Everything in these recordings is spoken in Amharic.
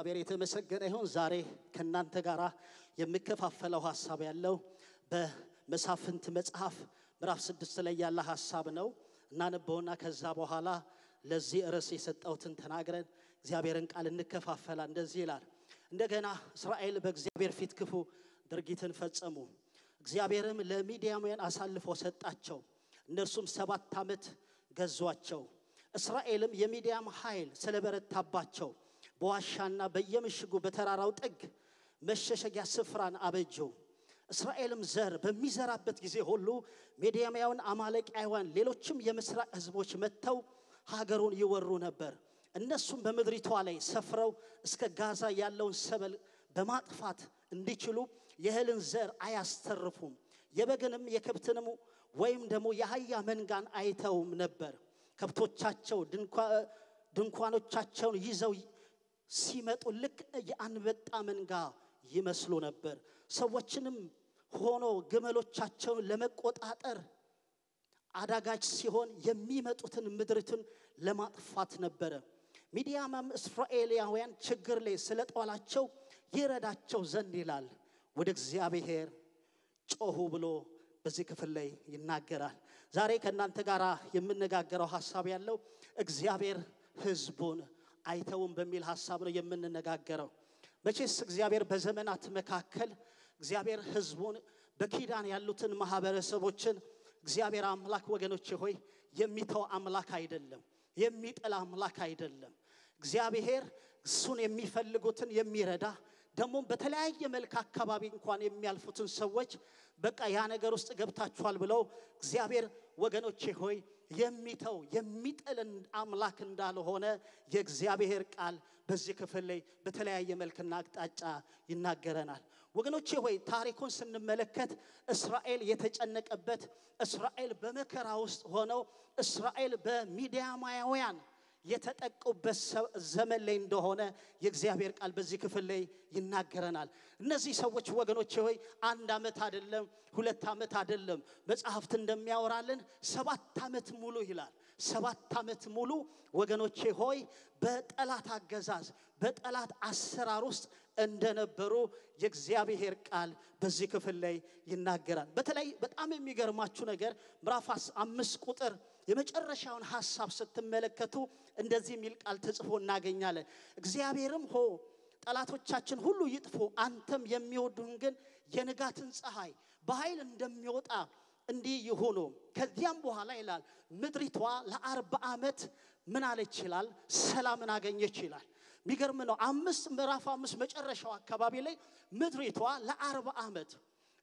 እግዚአብሔር የተመሰገነ ይሁን። ዛሬ ከእናንተ ጋር የምከፋፈለው ሀሳብ ያለው በመሳፍንት መጽሐፍ ምዕራፍ ስድስት ላይ ያለ ሀሳብ ነው። እናነበውና ከዛ በኋላ ለዚህ ርዕስ የሰጠሁትን ተናግረን እግዚአብሔርን ቃል እንከፋፈላ። እንደዚህ ይላል። እንደገና እስራኤል በእግዚአብሔር ፊት ክፉ ድርጊትን ፈጸሙ። እግዚአብሔርም ለሚዲያማውያን አሳልፎ ሰጣቸው። እነርሱም ሰባት ዓመት ገዟቸው። እስራኤልም የሚዲያም ኃይል ስለበረታባቸው በዋሻና በየምሽጉ በተራራው ጥግ መሸሸጊያ ስፍራን አበጁ። እስራኤልም ዘር በሚዘራበት ጊዜ ሁሉ ሚዲያማውያን፣ አማሌቃውያን፣ ሌሎችም የምስራቅ ሕዝቦች መጥተው ሀገሩን ይወሩ ነበር። እነሱም በምድሪቷ ላይ ሰፍረው እስከ ጋዛ ያለውን ሰብል በማጥፋት እንዲችሉ የእህልን ዘር አያስተርፉም። የበግንም የከብትንም ወይም ደግሞ የአህያ መንጋን አይተውም ነበር። ከብቶቻቸው ድንኳኖቻቸውን ይዘው ሲመጡ ልክ የአንበጣ መንጋ ይመስሉ ነበር። ሰዎችንም ሆኖ ግመሎቻቸውን ለመቆጣጠር አዳጋች ሲሆን የሚመጡትን ምድሪቱን ለማጥፋት ነበረ። ሚዲያምም እስራኤላውያን ችግር ላይ ስለጧላቸው ይረዳቸው ዘንድ ይላል ወደ እግዚአብሔር ጮሁ ብሎ በዚህ ክፍል ላይ ይናገራል። ዛሬ ከእናንተ ጋር የምነጋገረው ሀሳብ ያለው እግዚአብሔር ሕዝቡን አይተውም በሚል ሀሳብ ነው የምንነጋገረው። መቼስ እግዚአብሔር በዘመናት መካከል እግዚአብሔር ሕዝቡን በኪዳን ያሉትን ማህበረሰቦችን እግዚአብሔር አምላክ ወገኖቼ ሆይ የሚተው አምላክ አይደለም፣ የሚጥል አምላክ አይደለም። እግዚአብሔር እሱን የሚፈልጉትን የሚረዳ ደግሞም በተለያየ መልክ አካባቢ እንኳን የሚያልፉትን ሰዎች በቃ ያ ነገር ውስጥ ገብታችኋል ብለው እግዚአብሔር ወገኖቼ ሆይ የሚተው የሚጥል አምላክ እንዳልሆነ የእግዚአብሔር ቃል በዚህ ክፍል ላይ በተለያየ መልክና አቅጣጫ ይናገረናል። ወገኖቼ ሆይ ታሪኩን ስንመለከት እስራኤል የተጨነቀበት እስራኤል በመከራ ውስጥ ሆነው እስራኤል በሚዲያማውያን የተጠቁበት ዘመን ላይ እንደሆነ የእግዚአብሔር ቃል በዚህ ክፍል ላይ ይናገረናል። እነዚህ ሰዎች ወገኖቼ ሆይ አንድ ዓመት አይደለም፣ ሁለት ዓመት አይደለም። መጽሐፍት እንደሚያወራልን ሰባት ዓመት ሙሉ ይላል። ሰባት ዓመት ሙሉ ወገኖቼ ሆይ በጠላት አገዛዝ በጠላት አሰራር ውስጥ እንደነበሩ የእግዚአብሔር ቃል በዚህ ክፍል ላይ ይናገራል። በተለይ በጣም የሚገርማችሁ ነገር ምዕራፍ አምስት ቁጥር የመጨረሻውን ሐሳብ ስትመለከቱ እንደዚህ የሚል ቃል ተጽፎ እናገኛለን። እግዚአብሔርም ሆ ጠላቶቻችን ሁሉ ይጥፉ፣ አንተም የሚወዱህን ግን የንጋትን ፀሐይ በኃይል እንደሚወጣ እንዲህ ይሁኑ። ከዚያም በኋላ ይላል ምድሪቷ ለአርባ ዓመት ምን አለች ይላል ሰላምን አገኘች ይላል። የሚገርም ነው። አምስት ምዕራፍ አምስት መጨረሻው አካባቢ ላይ ምድሪቷ ለአርባ ዓመት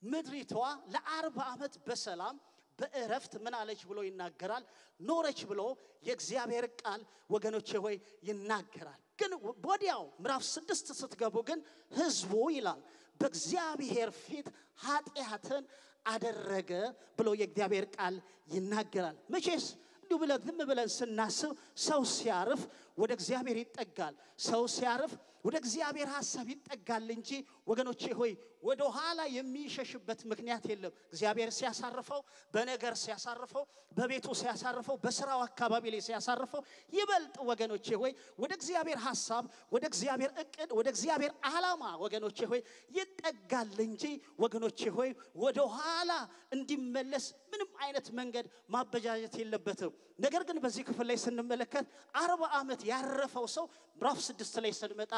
ምድሪቷ ለአርባ ዓመት በሰላም በእረፍት ምን አለች ብሎ ይናገራል። ኖረች ብሎ የእግዚአብሔር ቃል ወገኖቼ ሆይ ይናገራል። ግን ወዲያው ምዕራፍ ስድስት ስትገቡ ግን ህዝቡ ይላል በእግዚአብሔር ፊት ኃጢአትን አደረገ ብሎ የእግዚአብሔር ቃል ይናገራል። መቼስ እንዲሁ ብለን ዝም ብለን ስናስብ ሰው ሲያርፍ ወደ እግዚአብሔር ይጠጋል። ሰው ሲያርፍ ወደ እግዚአብሔር ሀሳብ ይጠጋል እንጂ ወገኖቼ ሆይ ወደ ኋላ የሚሸሽበት ምክንያት የለም። እግዚአብሔር ሲያሳርፈው፣ በነገር ሲያሳርፈው፣ በቤቱ ሲያሳርፈው፣ በስራው አካባቢ ላይ ሲያሳርፈው ይበልጥ ወገኖቼ ሆይ ወደ እግዚአብሔር ሀሳብ፣ ወደ እግዚአብሔር እቅድ፣ ወደ እግዚአብሔር ዓላማ ወገኖቼ ሆይ ይጠጋል እንጂ ወገኖቼ ሆይ ወደ ኋላ እንዲመለስ ምንም አይነት መንገድ ማበጃጀት የለበትም። ነገር ግን በዚህ ክፍል ላይ ስንመለከት አርባ ዓመት ያረፈው ሰው ምዕራፍ ስድስት ላይ ስንመጣ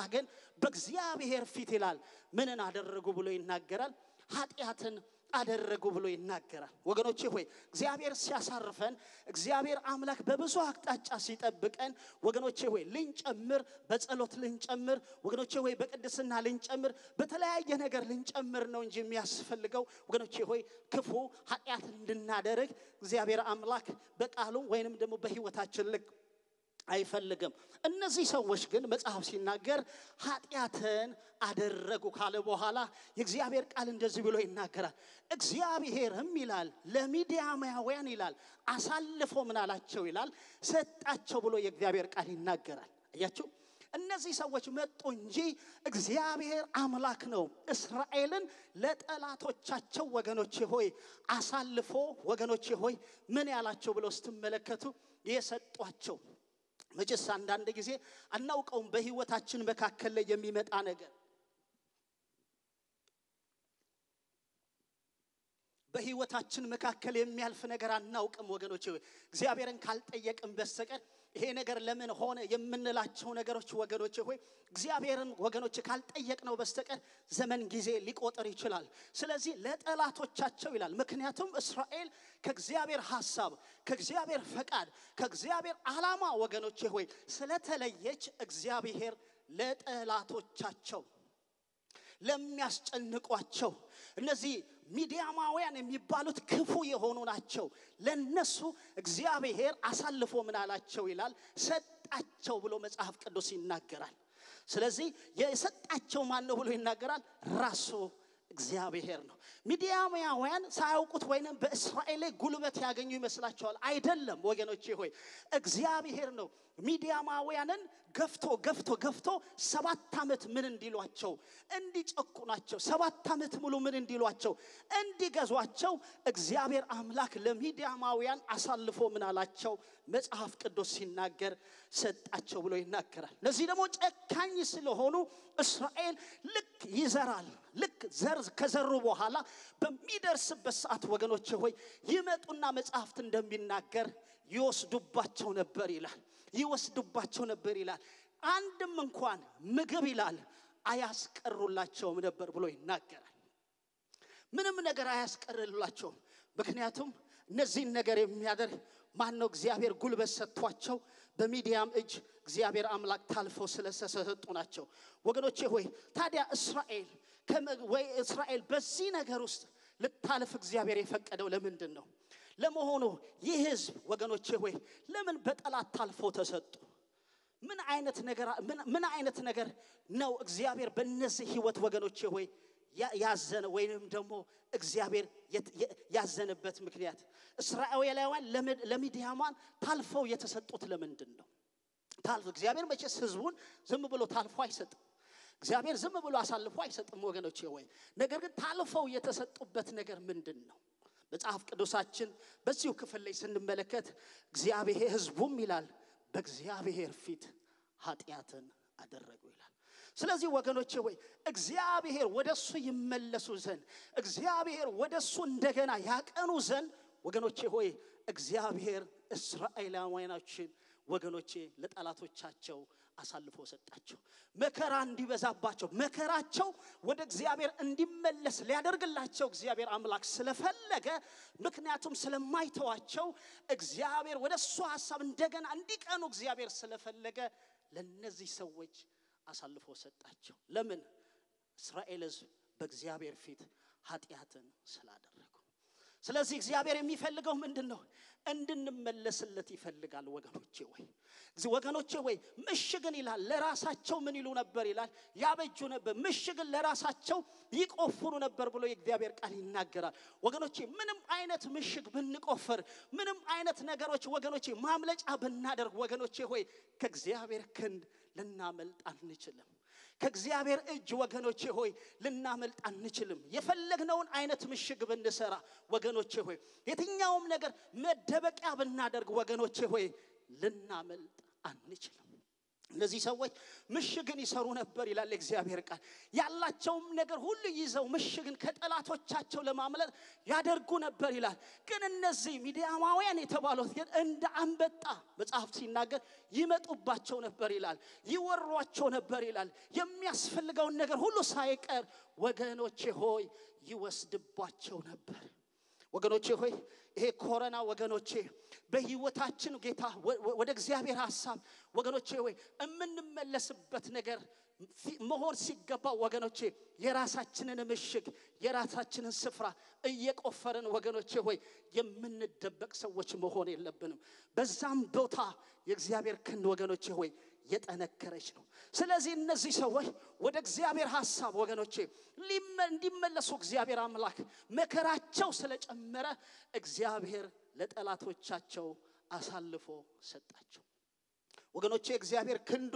በእግዚአብሔር ፊት ይላል ምንን አደረጉ ብሎ ይናገራል። ኃጢአትን አደረጉ ብሎ ይናገራል። ወገኖቼ ሆይ እግዚአብሔር ሲያሳርፈን እግዚአብሔር አምላክ በብዙ አቅጣጫ ሲጠብቀን ወገኖቼ ሆይ ልንጨምር፣ በጸሎት ልንጨምር፣ ወገኖቼ ሆይ በቅድስና ልንጨምር፣ በተለያየ ነገር ልንጨምር ነው እንጂ የሚያስፈልገው ወገኖቼ ሆይ ክፉ ኃጢአትን እንድናደርግ እግዚአብሔር አምላክ በቃሉ ወይንም ደግሞ በሕይወታችን ልክ አይፈልግም። እነዚህ ሰዎች ግን መጽሐፍ ሲናገር ኃጢአትን አደረጉ ካለ በኋላ የእግዚአብሔር ቃል እንደዚህ ብሎ ይናገራል። እግዚአብሔርም ይላል ለሚዲያማውያን ይላል አሳልፎ ምን አላቸው ይላል ሰጣቸው ብሎ የእግዚአብሔር ቃል ይናገራል። አያችሁ እነዚህ ሰዎች መጡ እንጂ እግዚአብሔር አምላክ ነው እስራኤልን ለጠላቶቻቸው ወገኖቼ ሆይ አሳልፎ ወገኖቼ ሆይ ምን ያላቸው ብለው ስትመለከቱ የሰጧቸው መቼስ አንዳንድ ጊዜ አናውቀውም በህይወታችን መካከል ላይ የሚመጣ ነገር በህይወታችን መካከል የሚያልፍ ነገር አናውቅም ወገኖች እግዚአብሔርን ካልጠየቅን በስተቀር ይሄ ነገር ለምን ሆነ የምንላቸው ነገሮች ወገኖች ሆይ እግዚአብሔርን ወገኖች ካልጠየቅነው በስተቀር ዘመን ጊዜ ሊቆጥር ይችላል። ስለዚህ ለጠላቶቻቸው ይላል ምክንያቱም እስራኤል ከእግዚአብሔር ሐሳብ ከእግዚአብሔር ፈቃድ ከእግዚአብሔር ዓላማ ወገኖች ሆይ ስለተለየች እግዚአብሔር ለጠላቶቻቸው ለሚያስጨንቋቸው እነዚህ ሚዲያማውያን የሚባሉት ክፉ የሆኑ ናቸው። ለነሱ እግዚአብሔር አሳልፎ ምን አላቸው ይላል? ሰጣቸው ብሎ መጽሐፍ ቅዱስ ይናገራል። ስለዚህ የሰጣቸው ማን ነው ብሎ ይናገራል? ራሱ እግዚአብሔር ነው። ሚዲያማውያን ሳያውቁት ወይንም በእስራኤል ላይ ጉልበት ያገኙ ይመስላቸዋል? አይደለም ወገኖቼ ሆይ እግዚአብሔር ነው። ሚዲያማውያንን ገፍቶ ገፍቶ ገፍቶ ሰባት ዓመት ምን እንዲሏቸው? እንዲጨቁናቸው። ሰባት ዓመት ሙሉ ምን እንዲሏቸው? እንዲገዟቸው። እግዚአብሔር አምላክ ለሚዲያማውያን አሳልፎ ምን አላቸው? መጽሐፍ ቅዱስ ሲናገር ሰጣቸው ብሎ ይናገራል። ለዚህ ደግሞ ጨካኝ ስለሆኑ እስራኤል ልክ ይዘራል። ልክ ዘር ከዘሩ በኋላ በሚደርስበት ሰዓት ወገኖች ሆይ ይመጡና መጽሐፍት እንደሚናገር ይወስዱባቸው ነበር ይላል ይወስዱባቸው ነበር ይላል። አንድም እንኳን ምግብ ይላል አያስቀሩላቸውም ነበር ብሎ ይናገራል። ምንም ነገር አያስቀርላቸውም። ምክንያቱም እነዚህን ነገር የሚያደርግ ማን ነው እግዚአብሔር ጉልበት ሰጥቷቸው በሚዲያም እጅ እግዚአብሔር አምላክ ታልፈው ስለተሰጡ ናቸው። ወገኖቼ ሆይ ታዲያ እስራኤል ወይ እስራኤል በዚህ ነገር ውስጥ ልታልፍ እግዚአብሔር የፈቀደው ለምንድን ነው ለመሆኑ ይህ ህዝብ ወገኖቼ ሆይ ለምን በጠላት ታልፈው ተሰጡ? ምን አይነት ነገር ምን አይነት ነገር ነው እግዚአብሔር በእነዚህ ህይወት ወገኖቼ ሆይ ያዘነ ወይንም ደግሞ እግዚአብሔር ያዘነበት ምክንያት? እስራኤላውያን ለሚዲያማን ታልፈው የተሰጡት ለምንድን ነው? ታልፎ እግዚአብሔር መቼስ ህዝቡን ዝም ብሎ ታልፎ አይሰጥም። እግዚአብሔር ዝም ብሎ አሳልፎ አይሰጥም ወገኖቼ ወይ ነገር ግን ታልፈው የተሰጡበት ነገር ምንድን ነው መጽሐፍ ቅዱሳችን በዚሁ ክፍል ላይ ስንመለከት እግዚአብሔር ህዝቡም ይላል በእግዚአብሔር ፊት ኃጢአትን አደረጉ ይላል። ስለዚህ ወገኖቼ ወይ እግዚአብሔር ወደ እሱ ይመለሱ ዘንድ እግዚአብሔር ወደ እሱ እንደገና ያቀኑ ዘንድ ወገኖቼ ሆይ እግዚአብሔር እስራኤላውያኖችን ወገኖቼ ለጠላቶቻቸው አሳልፎ ሰጣቸው። መከራ እንዲበዛባቸው መከራቸው ወደ እግዚአብሔር እንዲመለስ ሊያደርግላቸው እግዚአብሔር አምላክ ስለፈለገ ምክንያቱም ስለማይተዋቸው እግዚአብሔር ወደ እሱ ሀሳብ እንደገና እንዲቀኑ እግዚአብሔር ስለፈለገ ለነዚህ ሰዎች አሳልፎ ሰጣቸው። ለምን? እስራኤል ህዝብ በእግዚአብሔር ፊት ኃጢአትን ስላደረጉ ስለዚህ እግዚአብሔር የሚፈልገው ምንድን ነው እንድንመለስለት ይፈልጋል ወገኖቼ ወይ ወገኖቼ ወይ ምሽግን ይላል ለራሳቸው ምን ይሉ ነበር ይላል? ያበጁ ነበር። ምሽግን ለራሳቸው ይቆፍሩ ነበር ብሎ የእግዚአብሔር ቃል ይናገራል። ወገኖቼ ምንም አይነት ምሽግ ብንቆፍር ምንም አይነት ነገሮች ወገኖቼ ማምለጫ ብናደርግ ወገኖቼ ሆይ ከእግዚአብሔር ክንድ ልናመልጥ አንችልም ከእግዚአብሔር እጅ ወገኖቼ ሆይ ልናመልጥ አንችልም። የፈለግነውን አይነት ምሽግ ብንሰራ ወገኖቼ ሆይ የትኛውም ነገር መደበቂያ ብናደርግ ወገኖቼ ሆይ ልናመልጥ አንችልም እነዚህ ሰዎች ምሽግን ይሰሩ ነበር ይላል እግዚአብሔር ቃል። ያላቸውም ነገር ሁሉ ይዘው ምሽግን ከጠላቶቻቸው ለማምለጥ ያደርጉ ነበር ይላል። ግን እነዚህ ሚዲያማውያን የተባሉት ግን እንደ አንበጣ መጽሐፍ ሲናገር ይመጡባቸው ነበር ይላል። ይወሯቸው ነበር ይላል። የሚያስፈልገውን ነገር ሁሉ ሳይቀር ወገኖቼ ሆይ ይወስድባቸው ነበር ወገኖቼ ሆይ ይሄ ኮረና ወገኖቼ በህይወታችን ጌታ ወደ እግዚአብሔር ሀሳብ ወገኖቼ ሆይ የምንመለስበት ነገር መሆን ሲገባ ወገኖቼ የራሳችንን ምሽግ የራሳችንን ስፍራ እየቆፈርን ወገኖቼ ሆይ የምንደበቅ ሰዎች መሆን የለብንም። በዛም ቦታ የእግዚአብሔር ክንድ ወገኖቼ ሆይ የጠነከረች ነው። ስለዚህ እነዚህ ሰዎች ወደ እግዚአብሔር ሀሳብ ወገኖቼ እንዲመለሱ እግዚአብሔር አምላክ መከራቸው ስለጨመረ እግዚአብሔር ለጠላቶቻቸው አሳልፎ ሰጣቸው። ወገኖቼ እግዚአብሔር ክንዱ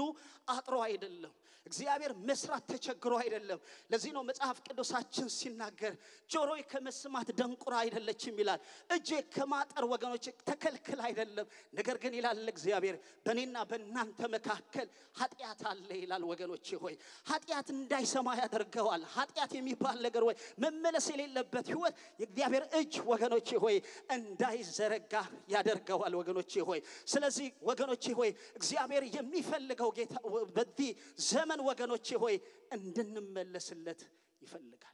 አጥሮ አይደለም እግዚአብሔር መስራት ተቸግሮ አይደለም። ለዚህ ነው መጽሐፍ ቅዱሳችን ሲናገር ጆሮዬ ከመስማት ደንቁራ አይደለችም ይላል። እጄ ከማጠር ወገኖች ተከልክል አይደለም። ነገር ግን ይላል እግዚአብሔር በእኔና በእናንተ መካከል ኃጢአት አለ ይላል። ወገኖቼ ሆይ ኃጢአት እንዳይሰማ ያደርገዋል። ኃጢአት የሚባል ነገር ወይ መመለስ የሌለበት ህይወት የእግዚአብሔር እጅ ወገኖቼ ሆይ እንዳይዘረጋ ያደርገዋል። ወገኖቼ ሆይ ስለዚህ ወገኖቼ ሆይ እግዚአብሔር የሚፈልገው ጌታ በዚህ ዘመን ወገኖቼ ሆይ እንድንመለስለት ይፈልጋል።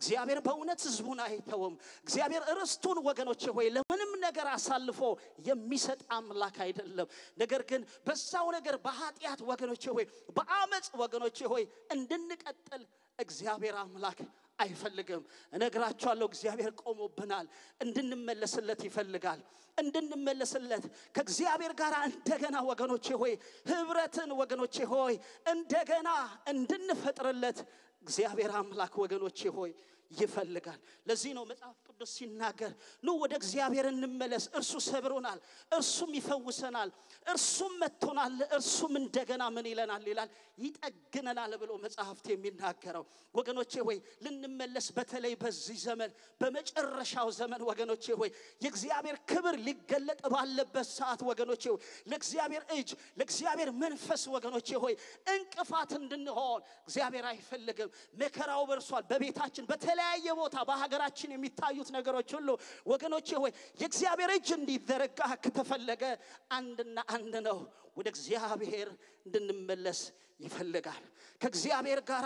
እግዚአብሔር በእውነት ህዝቡን አይተውም። እግዚአብሔር ርስቱን ወገኖቼ ሆይ ለምንም ነገር አሳልፎ የሚሰጥ አምላክ አይደለም። ነገር ግን በዛው ነገር በኃጢአት ወገኖቼ ሆይ በአመፅ ወገኖቼ ሆይ እንድንቀጥል እግዚአብሔር አምላክ አይፈልግም። እነግራችኋለሁ፣ እግዚአብሔር ቆሞብናል። እንድንመለስለት ይፈልጋል። እንድንመለስለት ከእግዚአብሔር ጋር እንደገና ወገኖቼ ሆይ ህብረትን ወገኖቼ ሆይ እንደገና እንድንፈጥርለት እግዚአብሔር አምላክ ወገኖቼ ሆይ ይፈልጋል። ለዚህ ነው መጽሐፍ ቅዱስ ሲናገር ኑ ወደ እግዚአብሔር እንመለስ፣ እርሱ ሰብሮናል፣ እርሱም ይፈውሰናል፣ እርሱም መጥቶናል፣ እርሱም እንደገና ምን ይለናል ይላል ይጠግነናል ብሎ መጽሐፍት የሚናገረው ወገኖቼ ሆይ ልንመለስ በተለይ በዚህ ዘመን በመጨረሻው ዘመን ወገኖቼ ሆይ የእግዚአብሔር ክብር ሊገለጥ ባለበት ሰዓት ወገኖቼ ሆይ ለእግዚአብሔር እጅ ለእግዚአብሔር መንፈስ ወገኖቼ ሆይ እንቅፋት እንድንሆን እግዚአብሔር አይፈልግም። መከራው በርሷል። በቤታችን በተለያየ ቦታ በሀገራችን የሚታዩት ነገሮች ሁሉ ወገኖቼ ሆይ የእግዚአብሔር እጅ እንዲዘረጋ ከተፈለገ አንድና አንድ ነው። ወደ እግዚአብሔር እንድንመለስ ይፈልጋል። ከእግዚአብሔር ጋር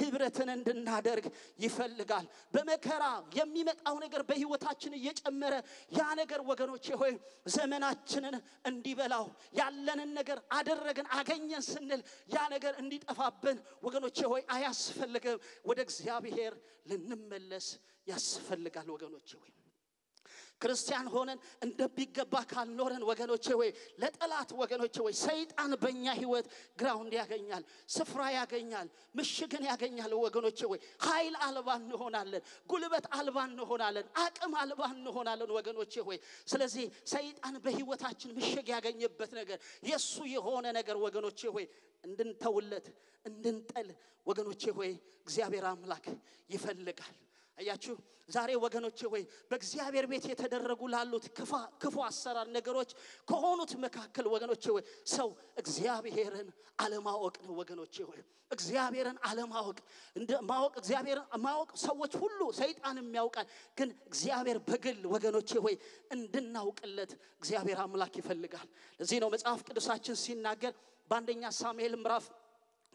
ህብረትን እንድናደርግ ይፈልጋል። በመከራ የሚመጣው ነገር በህይወታችን እየጨመረ ያ ነገር ወገኖቼ ሆይ ዘመናችንን እንዲበላው ያለንን ነገር አደረግን አገኘን ስንል ያ ነገር እንዲጠፋብን ወገኖቼ ሆይ አያስፈልግም። ወደ እግዚአብሔር ልንመለስ ያስፈልጋል ወገኖቼ ሆይ ክርስቲያን ሆነን እንደሚገባ ካልኖረን ወገኖቼ ወይ ለጠላት ወገኖቼ ሆይ ሰይጣን በእኛ ህይወት ground ያገኛል፣ ስፍራ ያገኛል፣ ምሽግን ያገኛል። ወገኖቼ ሆይ ኃይል አልባ እንሆናለን፣ ጉልበት አልባ እንሆናለን፣ አቅም አልባ እንሆናለን። ወገኖቼ ሆይ ስለዚህ ሰይጣን በህይወታችን ምሽግ ያገኘበት ነገር የእሱ የሆነ ነገር ወገኖቼ ሆይ እንድንተውለት እንድንጠል ወገኖቼ ሆይ እግዚአብሔር አምላክ ይፈልጋል። አያችሁ ዛሬ ወገኖቼ ሆይ በእግዚአብሔር ቤት የተደረጉ ላሉት ክፉ አሰራር ነገሮች ከሆኑት መካከል ወገኖቼ ሆይ ሰው እግዚአብሔርን አለማወቅ ነው። ወገኖቼ ሆይ እግዚአብሔርን አለማወቅ እንደ ማወቅ እግዚአብሔርን ማወቅ ሰዎች ሁሉ ሰይጣን የሚያውቃል። ግን እግዚአብሔር በግል ወገኖቼ ሆይ እንድናውቅለት እግዚአብሔር አምላክ ይፈልጋል። ለዚህ ነው መጽሐፍ ቅዱሳችን ሲናገር በአንደኛ ሳሙኤል ምዕራፍ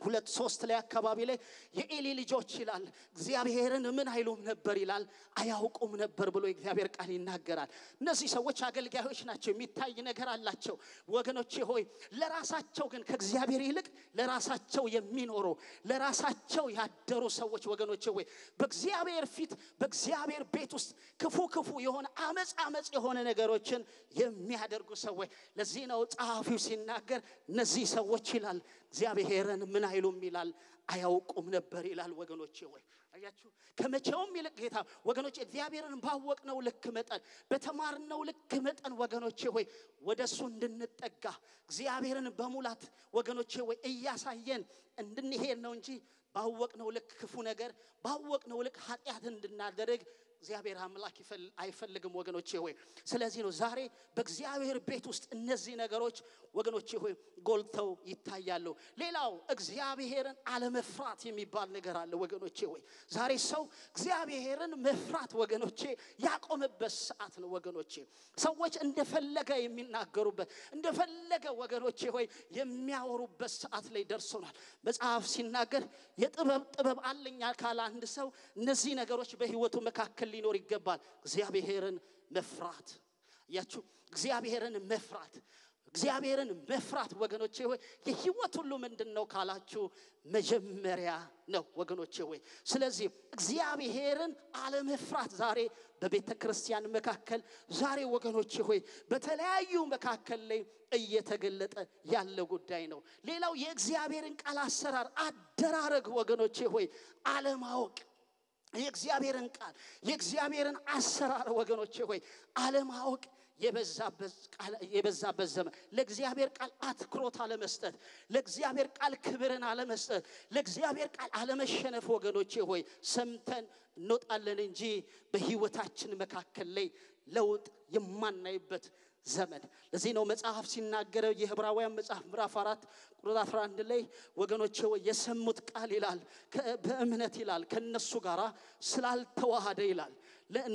ሁለት ሶስት ላይ አካባቢ ላይ የኤሊ ልጆች ይላል እግዚአብሔርን ምን አይሉም ነበር ይላል አያውቁም ነበር ብሎ የእግዚአብሔር ቃል ይናገራል። እነዚህ ሰዎች አገልጋዮች ናቸው፣ የሚታይ ነገር አላቸው። ወገኖቼ ሆይ ለራሳቸው ግን ከእግዚአብሔር ይልቅ ለራሳቸው የሚኖሩ ለራሳቸው ያደሩ ሰዎች ወገኖቼ ሆይ በእግዚአብሔር ፊት በእግዚአብሔር ቤት ውስጥ ክፉ ክፉ የሆነ አመፅ አመፅ የሆነ ነገሮችን የሚያደርጉ ሰዎች ለዚህ ነው ጸሐፊው ሲናገር እነዚህ ሰዎች ይላል እግዚአብሔርን ምን አይሉም ይላል አያውቁም ነበር ይላል። ወገኖቼ ወይ አያችሁ፣ ከመቼውም ይልቅ ጌታ ወገኖቼ እግዚአብሔርን ባወቅነው ልክ መጠን በተማርነው ልክ መጠን ወገኖቼ ሆይ ወደ እሱ እንድንጠጋ እግዚአብሔርን በሙላት ወገኖቼ ወይ እያሳየን እንድንሄድ ነው እንጂ ባወቅነው ልክ ክፉ ነገር ባወቅነው ልክ ኃጢአት እንድናደርግ እግዚአብሔር አምላክ አይፈልግም ወገኖቼ ሆይ። ስለዚህ ነው ዛሬ በእግዚአብሔር ቤት ውስጥ እነዚህ ነገሮች ወገኖቼ ሆይ ጎልተው ይታያሉ። ሌላው እግዚአብሔርን አለመፍራት የሚባል ነገር አለ ወገኖቼ ሆይ። ዛሬ ሰው እግዚአብሔርን መፍራት ወገኖቼ ያቆመበት ሰዓት ነው ወገኖቼ። ሰዎች እንደፈለገ የሚናገሩበት እንደፈለገ ወገኖቼ ሆይ የሚያወሩበት ሰዓት ላይ ደርሶናል። መጽሐፍ ሲናገር የጥበብ ጥበብ አለኛ ካለ አንድ ሰው እነዚህ ነገሮች በህይወቱ መካከል ሊኖር ይገባል። እግዚአብሔርን መፍራት እያችሁ እግዚአብሔርን መፍራት እግዚአብሔርን መፍራት ወገኖቼ ሆይ የህይወት ሁሉ ምንድን ነው ካላችሁ መጀመሪያ ነው ወገኖቼ ሆይ። ስለዚህ እግዚአብሔርን አለመፍራት ዛሬ በቤተ ክርስቲያን መካከል ዛሬ ወገኖቼ ሆይ በተለያዩ መካከል ላይ እየተገለጠ ያለ ጉዳይ ነው። ሌላው የእግዚአብሔርን ቃል አሰራር አደራረግ ወገኖቼ ሆይ አለማወቅ የእግዚአብሔርን ቃል የእግዚአብሔርን አሰራር ወገኖቼ ሆይ አለማወቅ የበዛበት ዘመን ለእግዚአብሔር ቃል አትኩሮት አለመስጠት፣ ለእግዚአብሔር ቃል ክብርን አለመስጠት፣ ለእግዚአብሔር ቃል አለመሸነፍ ወገኖቼ ሆይ ሰምተን እንወጣለን እንጂ በህይወታችን መካከል ላይ ለውጥ የማናይበት ዘመን። ለዚህ ነው መጽሐፍ ሲናገረው የዕብራውያን መጽሐፍ ምዕራፍ አራት ቁጥር 11 ላይ ወገኖቼ የሰሙት ቃል ይላል በእምነት ይላል ከነሱ ጋር ስላልተዋሃደ ይላል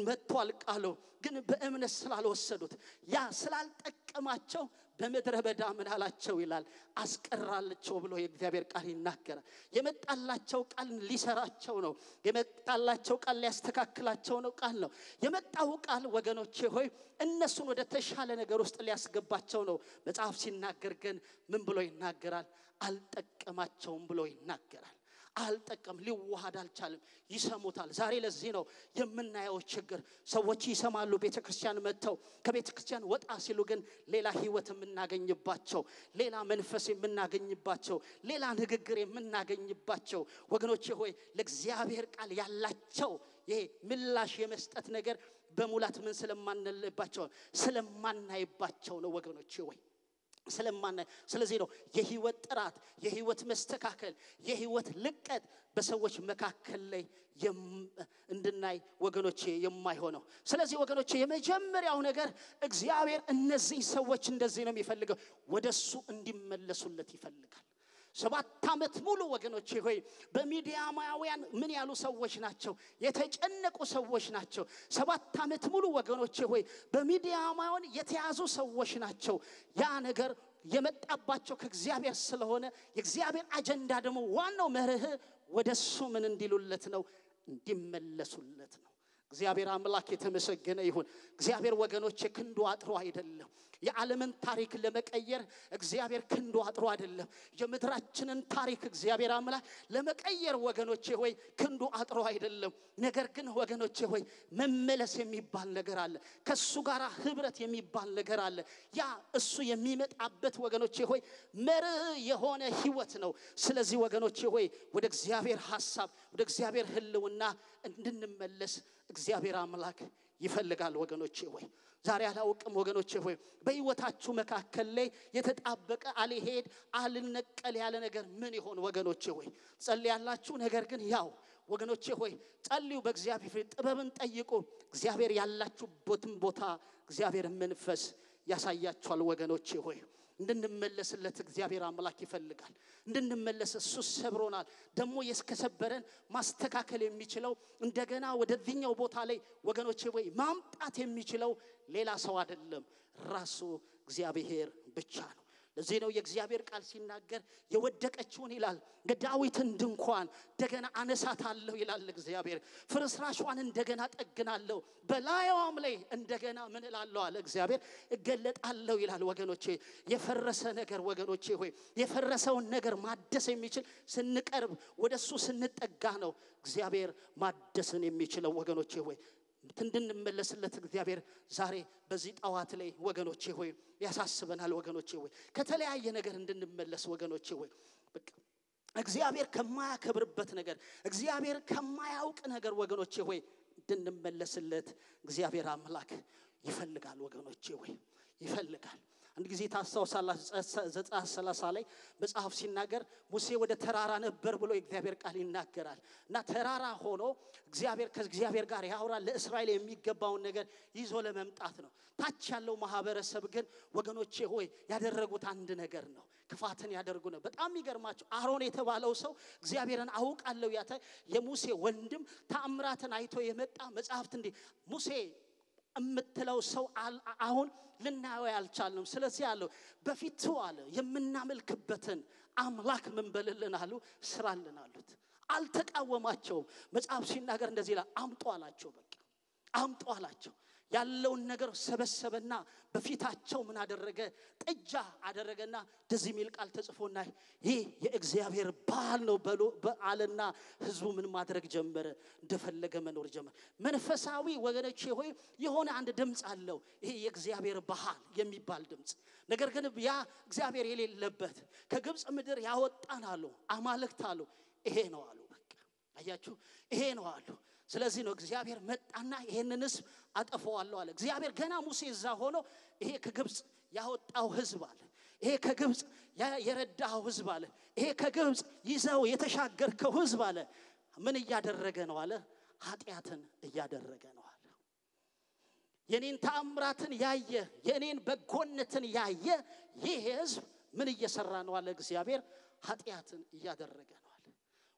መጥቷል ቃሉ ግን በእምነት ስላልወሰዱት ያ ስላልጠቀማቸው በምድረ በዳ ምን አላቸው ይላል አስቀራላቸው ብሎ የእግዚአብሔር ቃል ይናገራል። የመጣላቸው ቃል ሊሰራቸው ነው። የመጣላቸው ቃል ሊያስተካክላቸው ነው ቃል ነው። የመጣው ቃል ወገኖቼ ሆይ እነሱን ወደ ተሻለ ነገር ውስጥ ሊያስገባቸው ነው። መጽሐፍ ሲናገር ግን ምን ብሎ ይናገራል? አልጠቀማቸውም ብሎ ይናገራል። አልጠቀም ሊዋሃድ አልቻለም። ይሰሙታል። ዛሬ ለዚህ ነው የምናየው ችግር። ሰዎች ይሰማሉ፣ ቤተ ክርስቲያን መጥተው ከቤተ ክርስቲያን ወጣ ሲሉ ግን ሌላ ህይወት የምናገኝባቸው፣ ሌላ መንፈስ የምናገኝባቸው፣ ሌላ ንግግር የምናገኝባቸው ወገኖቼ ሆይ ለእግዚአብሔር ቃል ያላቸው ይሄ ምላሽ የመስጠት ነገር በሙላት ምን ስለማንልባቸው ስለማናይባቸው ነው ወገኖቼ ወይ ስለማናይ ስለዚህ ነው የህይወት ጥራት የህይወት መስተካከል የህይወት ልቀት በሰዎች መካከል ላይ እንድናይ ወገኖቼ የማይሆነው። ስለዚህ ወገኖቼ የመጀመሪያው ነገር እግዚአብሔር እነዚህ ሰዎች እንደዚህ ነው የሚፈልገው ወደ እሱ እንዲመለሱለት ይፈልጋል ሰባት ዓመት ሙሉ ወገኖቼ ሆይ በሚዲያማውያን ምን ያሉ ሰዎች ናቸው? የተጨነቁ ሰዎች ናቸው። ሰባት ዓመት ሙሉ ወገኖቼ ሆይ በሚዲያማውያን የተያዙ ሰዎች ናቸው። ያ ነገር የመጣባቸው ከእግዚአብሔር ስለሆነ የእግዚአብሔር አጀንዳ ደግሞ ዋናው መርህ ወደ እሱ ምን እንዲሉለት ነው? እንዲመለሱለት ነው። እግዚአብሔር አምላክ የተመሰገነ ይሁን። እግዚአብሔር ወገኖቼ ክንዱ አጥሮ አይደለም። የዓለምን ታሪክ ለመቀየር እግዚአብሔር ክንዱ አጥሮ አይደለም። የምድራችንን ታሪክ እግዚአብሔር አምላክ ለመቀየር ወገኖቼ ሆይ ክንዱ አጥሮ አይደለም። ነገር ግን ወገኖቼ ሆይ መመለስ የሚባል ነገር አለ። ከሱ ጋር ህብረት የሚባል ነገር አለ። ያ እሱ የሚመጣበት ወገኖቼ ሆይ መርህ የሆነ ህይወት ነው። ስለዚህ ወገኖቼ ሆይ ወደ እግዚአብሔር ሐሳብ ወደ እግዚአብሔር ህልውና እንድንመለስ እግዚአብሔር አምላክ ይፈልጋል ወገኖቼ ሆይ። ዛሬ አላውቅም ወገኖቼ ሆይ። በህይወታችሁ መካከል ላይ የተጣበቀ አልሄድ አልነቀል ያለ ነገር ምን ይሆን ወገኖቼ ሆይ? ጸልያላችሁ? ነገር ግን ያው ወገኖቼ ሆይ ጸልዩ በእግዚአብሔር ፊት ጥበብን ጠይቁ። እግዚአብሔር ያላችሁበትን ቦታ እግዚአብሔር መንፈስ ያሳያችኋል ወገኖቼ ሆይ እንድንመለስለት እግዚአብሔር አምላክ ይፈልጋል። እንድንመለስ እሱ ሰብሮናል። ደግሞ የስከሰበረን ማስተካከል የሚችለው እንደገና ወደዚህኛው ቦታ ላይ ወገኖቼ ወይ ማምጣት የሚችለው ሌላ ሰው አይደለም፣ ራሱ እግዚአብሔር ብቻ ነው። ለዚህ ነው የእግዚአብሔር ቃል ሲናገር የወደቀችውን ይላል የዳዊትን ድንኳን እንደገና አነሳታለሁ ይላል እግዚአብሔር። ፍርስራሿን እንደገና ጠግናለሁ፣ በላይዋም ላይ እንደገና ምን እላለሁ አለ እግዚአብሔር እገለጣለሁ ይላል። ወገኖቼ የፈረሰ ነገር ወገኖቼ ሆይ የፈረሰውን ነገር ማደስ የሚችል ስንቀርብ ወደ እሱ ስንጠጋ ነው እግዚአብሔር ማደስን የሚችለው ወገኖቼ ሆይ እንድንመለስለት እግዚአብሔር ዛሬ በዚህ ጠዋት ላይ ወገኖቼ ሆይ ያሳስበናል። ወገኖቼ ሆይ ከተለያየ ነገር እንድንመለስ ወገኖቼ ሆይ በቃ እግዚአብሔር ከማያከብርበት ነገር እግዚአብሔር ከማያውቅ ነገር ወገኖቼ ሆይ እንድንመለስለት እግዚአብሔር አምላክ ይፈልጋል። ወገኖቼ ሆይ ይፈልጋል። አንድ ጊዜ ታስታውሳላችሁ ዘጸአት ሰላሳ ላይ መጽሐፍ ሲናገር ሙሴ ወደ ተራራ ነበር ብሎ የእግዚአብሔር ቃል ይናገራል። እና ተራራ ሆኖ እግዚአብሔር ከእግዚአብሔር ጋር ያወራል። ለእስራኤል የሚገባውን ነገር ይዞ ለመምጣት ነው። ታች ያለው ማህበረሰብ ግን ወገኖቼ ሆይ ያደረጉት አንድ ነገር ነው። ክፋትን ያደርጉ ነው። በጣም የሚገርማቸው አሮን የተባለው ሰው እግዚአብሔርን አውቃለሁ ያተ የሙሴ ወንድም ተአምራትን አይቶ የመጣ መጽሐፍት እንዲህ ሙሴ የምትለው ሰው አሁን ልናየው ያልቻልንም። ስለዚህ አለው በፊቱ አለ የምናመልክበትን አምላክ ምን አሉ ስራልን አሉት። አልተቃወማቸውም። መጽሐፍ ሲናገር እንደዚህ ይላል፣ አምጦ አላቸው። በቃ አምጦ አላቸው። ያለውን ነገር ሰበሰበና በፊታቸው ምን አደረገ? ጥጃ አደረገና እንደዚህ የሚል ቃል ተጽፎና ይህ የእግዚአብሔር በዓል ነው በሎ በዓልና ህዝቡ ምን ማድረግ ጀመረ? እንደፈለገ መኖር ጀመረ። መንፈሳዊ ወገኖቼ ሆይ የሆነ አንድ ድምፅ አለው። ይሄ የእግዚአብሔር ባህል የሚባል ድምፅ። ነገር ግን ያ እግዚአብሔር የሌለበት ከግብፅ ምድር ያወጣን አሉ አማልክት አሉ። ይሄ ነው አሉ። በቃ አያችሁ፣ ይሄ ነው አሉ። ስለዚህ ነው እግዚአብሔር መጣና ይሄንን ህዝብ አጠፈዋለሁ አለ። እግዚአብሔር ገና ሙሴ እዛ ሆኖ ይሄ ከግብፅ ያወጣው ህዝብ አለ። ይሄ ከግብፅ የረዳኸው ህዝብ አለ። ይሄ ከግብፅ ይዘው የተሻገርከው ህዝብ አለ። ምን እያደረገ ነው አለ? ኃጢአትን እያደረገ ነው አለ። የኔን ተአምራትን ያየ የኔን በጎነትን ያየ ይህ ህዝብ ምን እየሰራ ነው አለ እግዚአብሔር ኃጢአትን እያደረገ ነው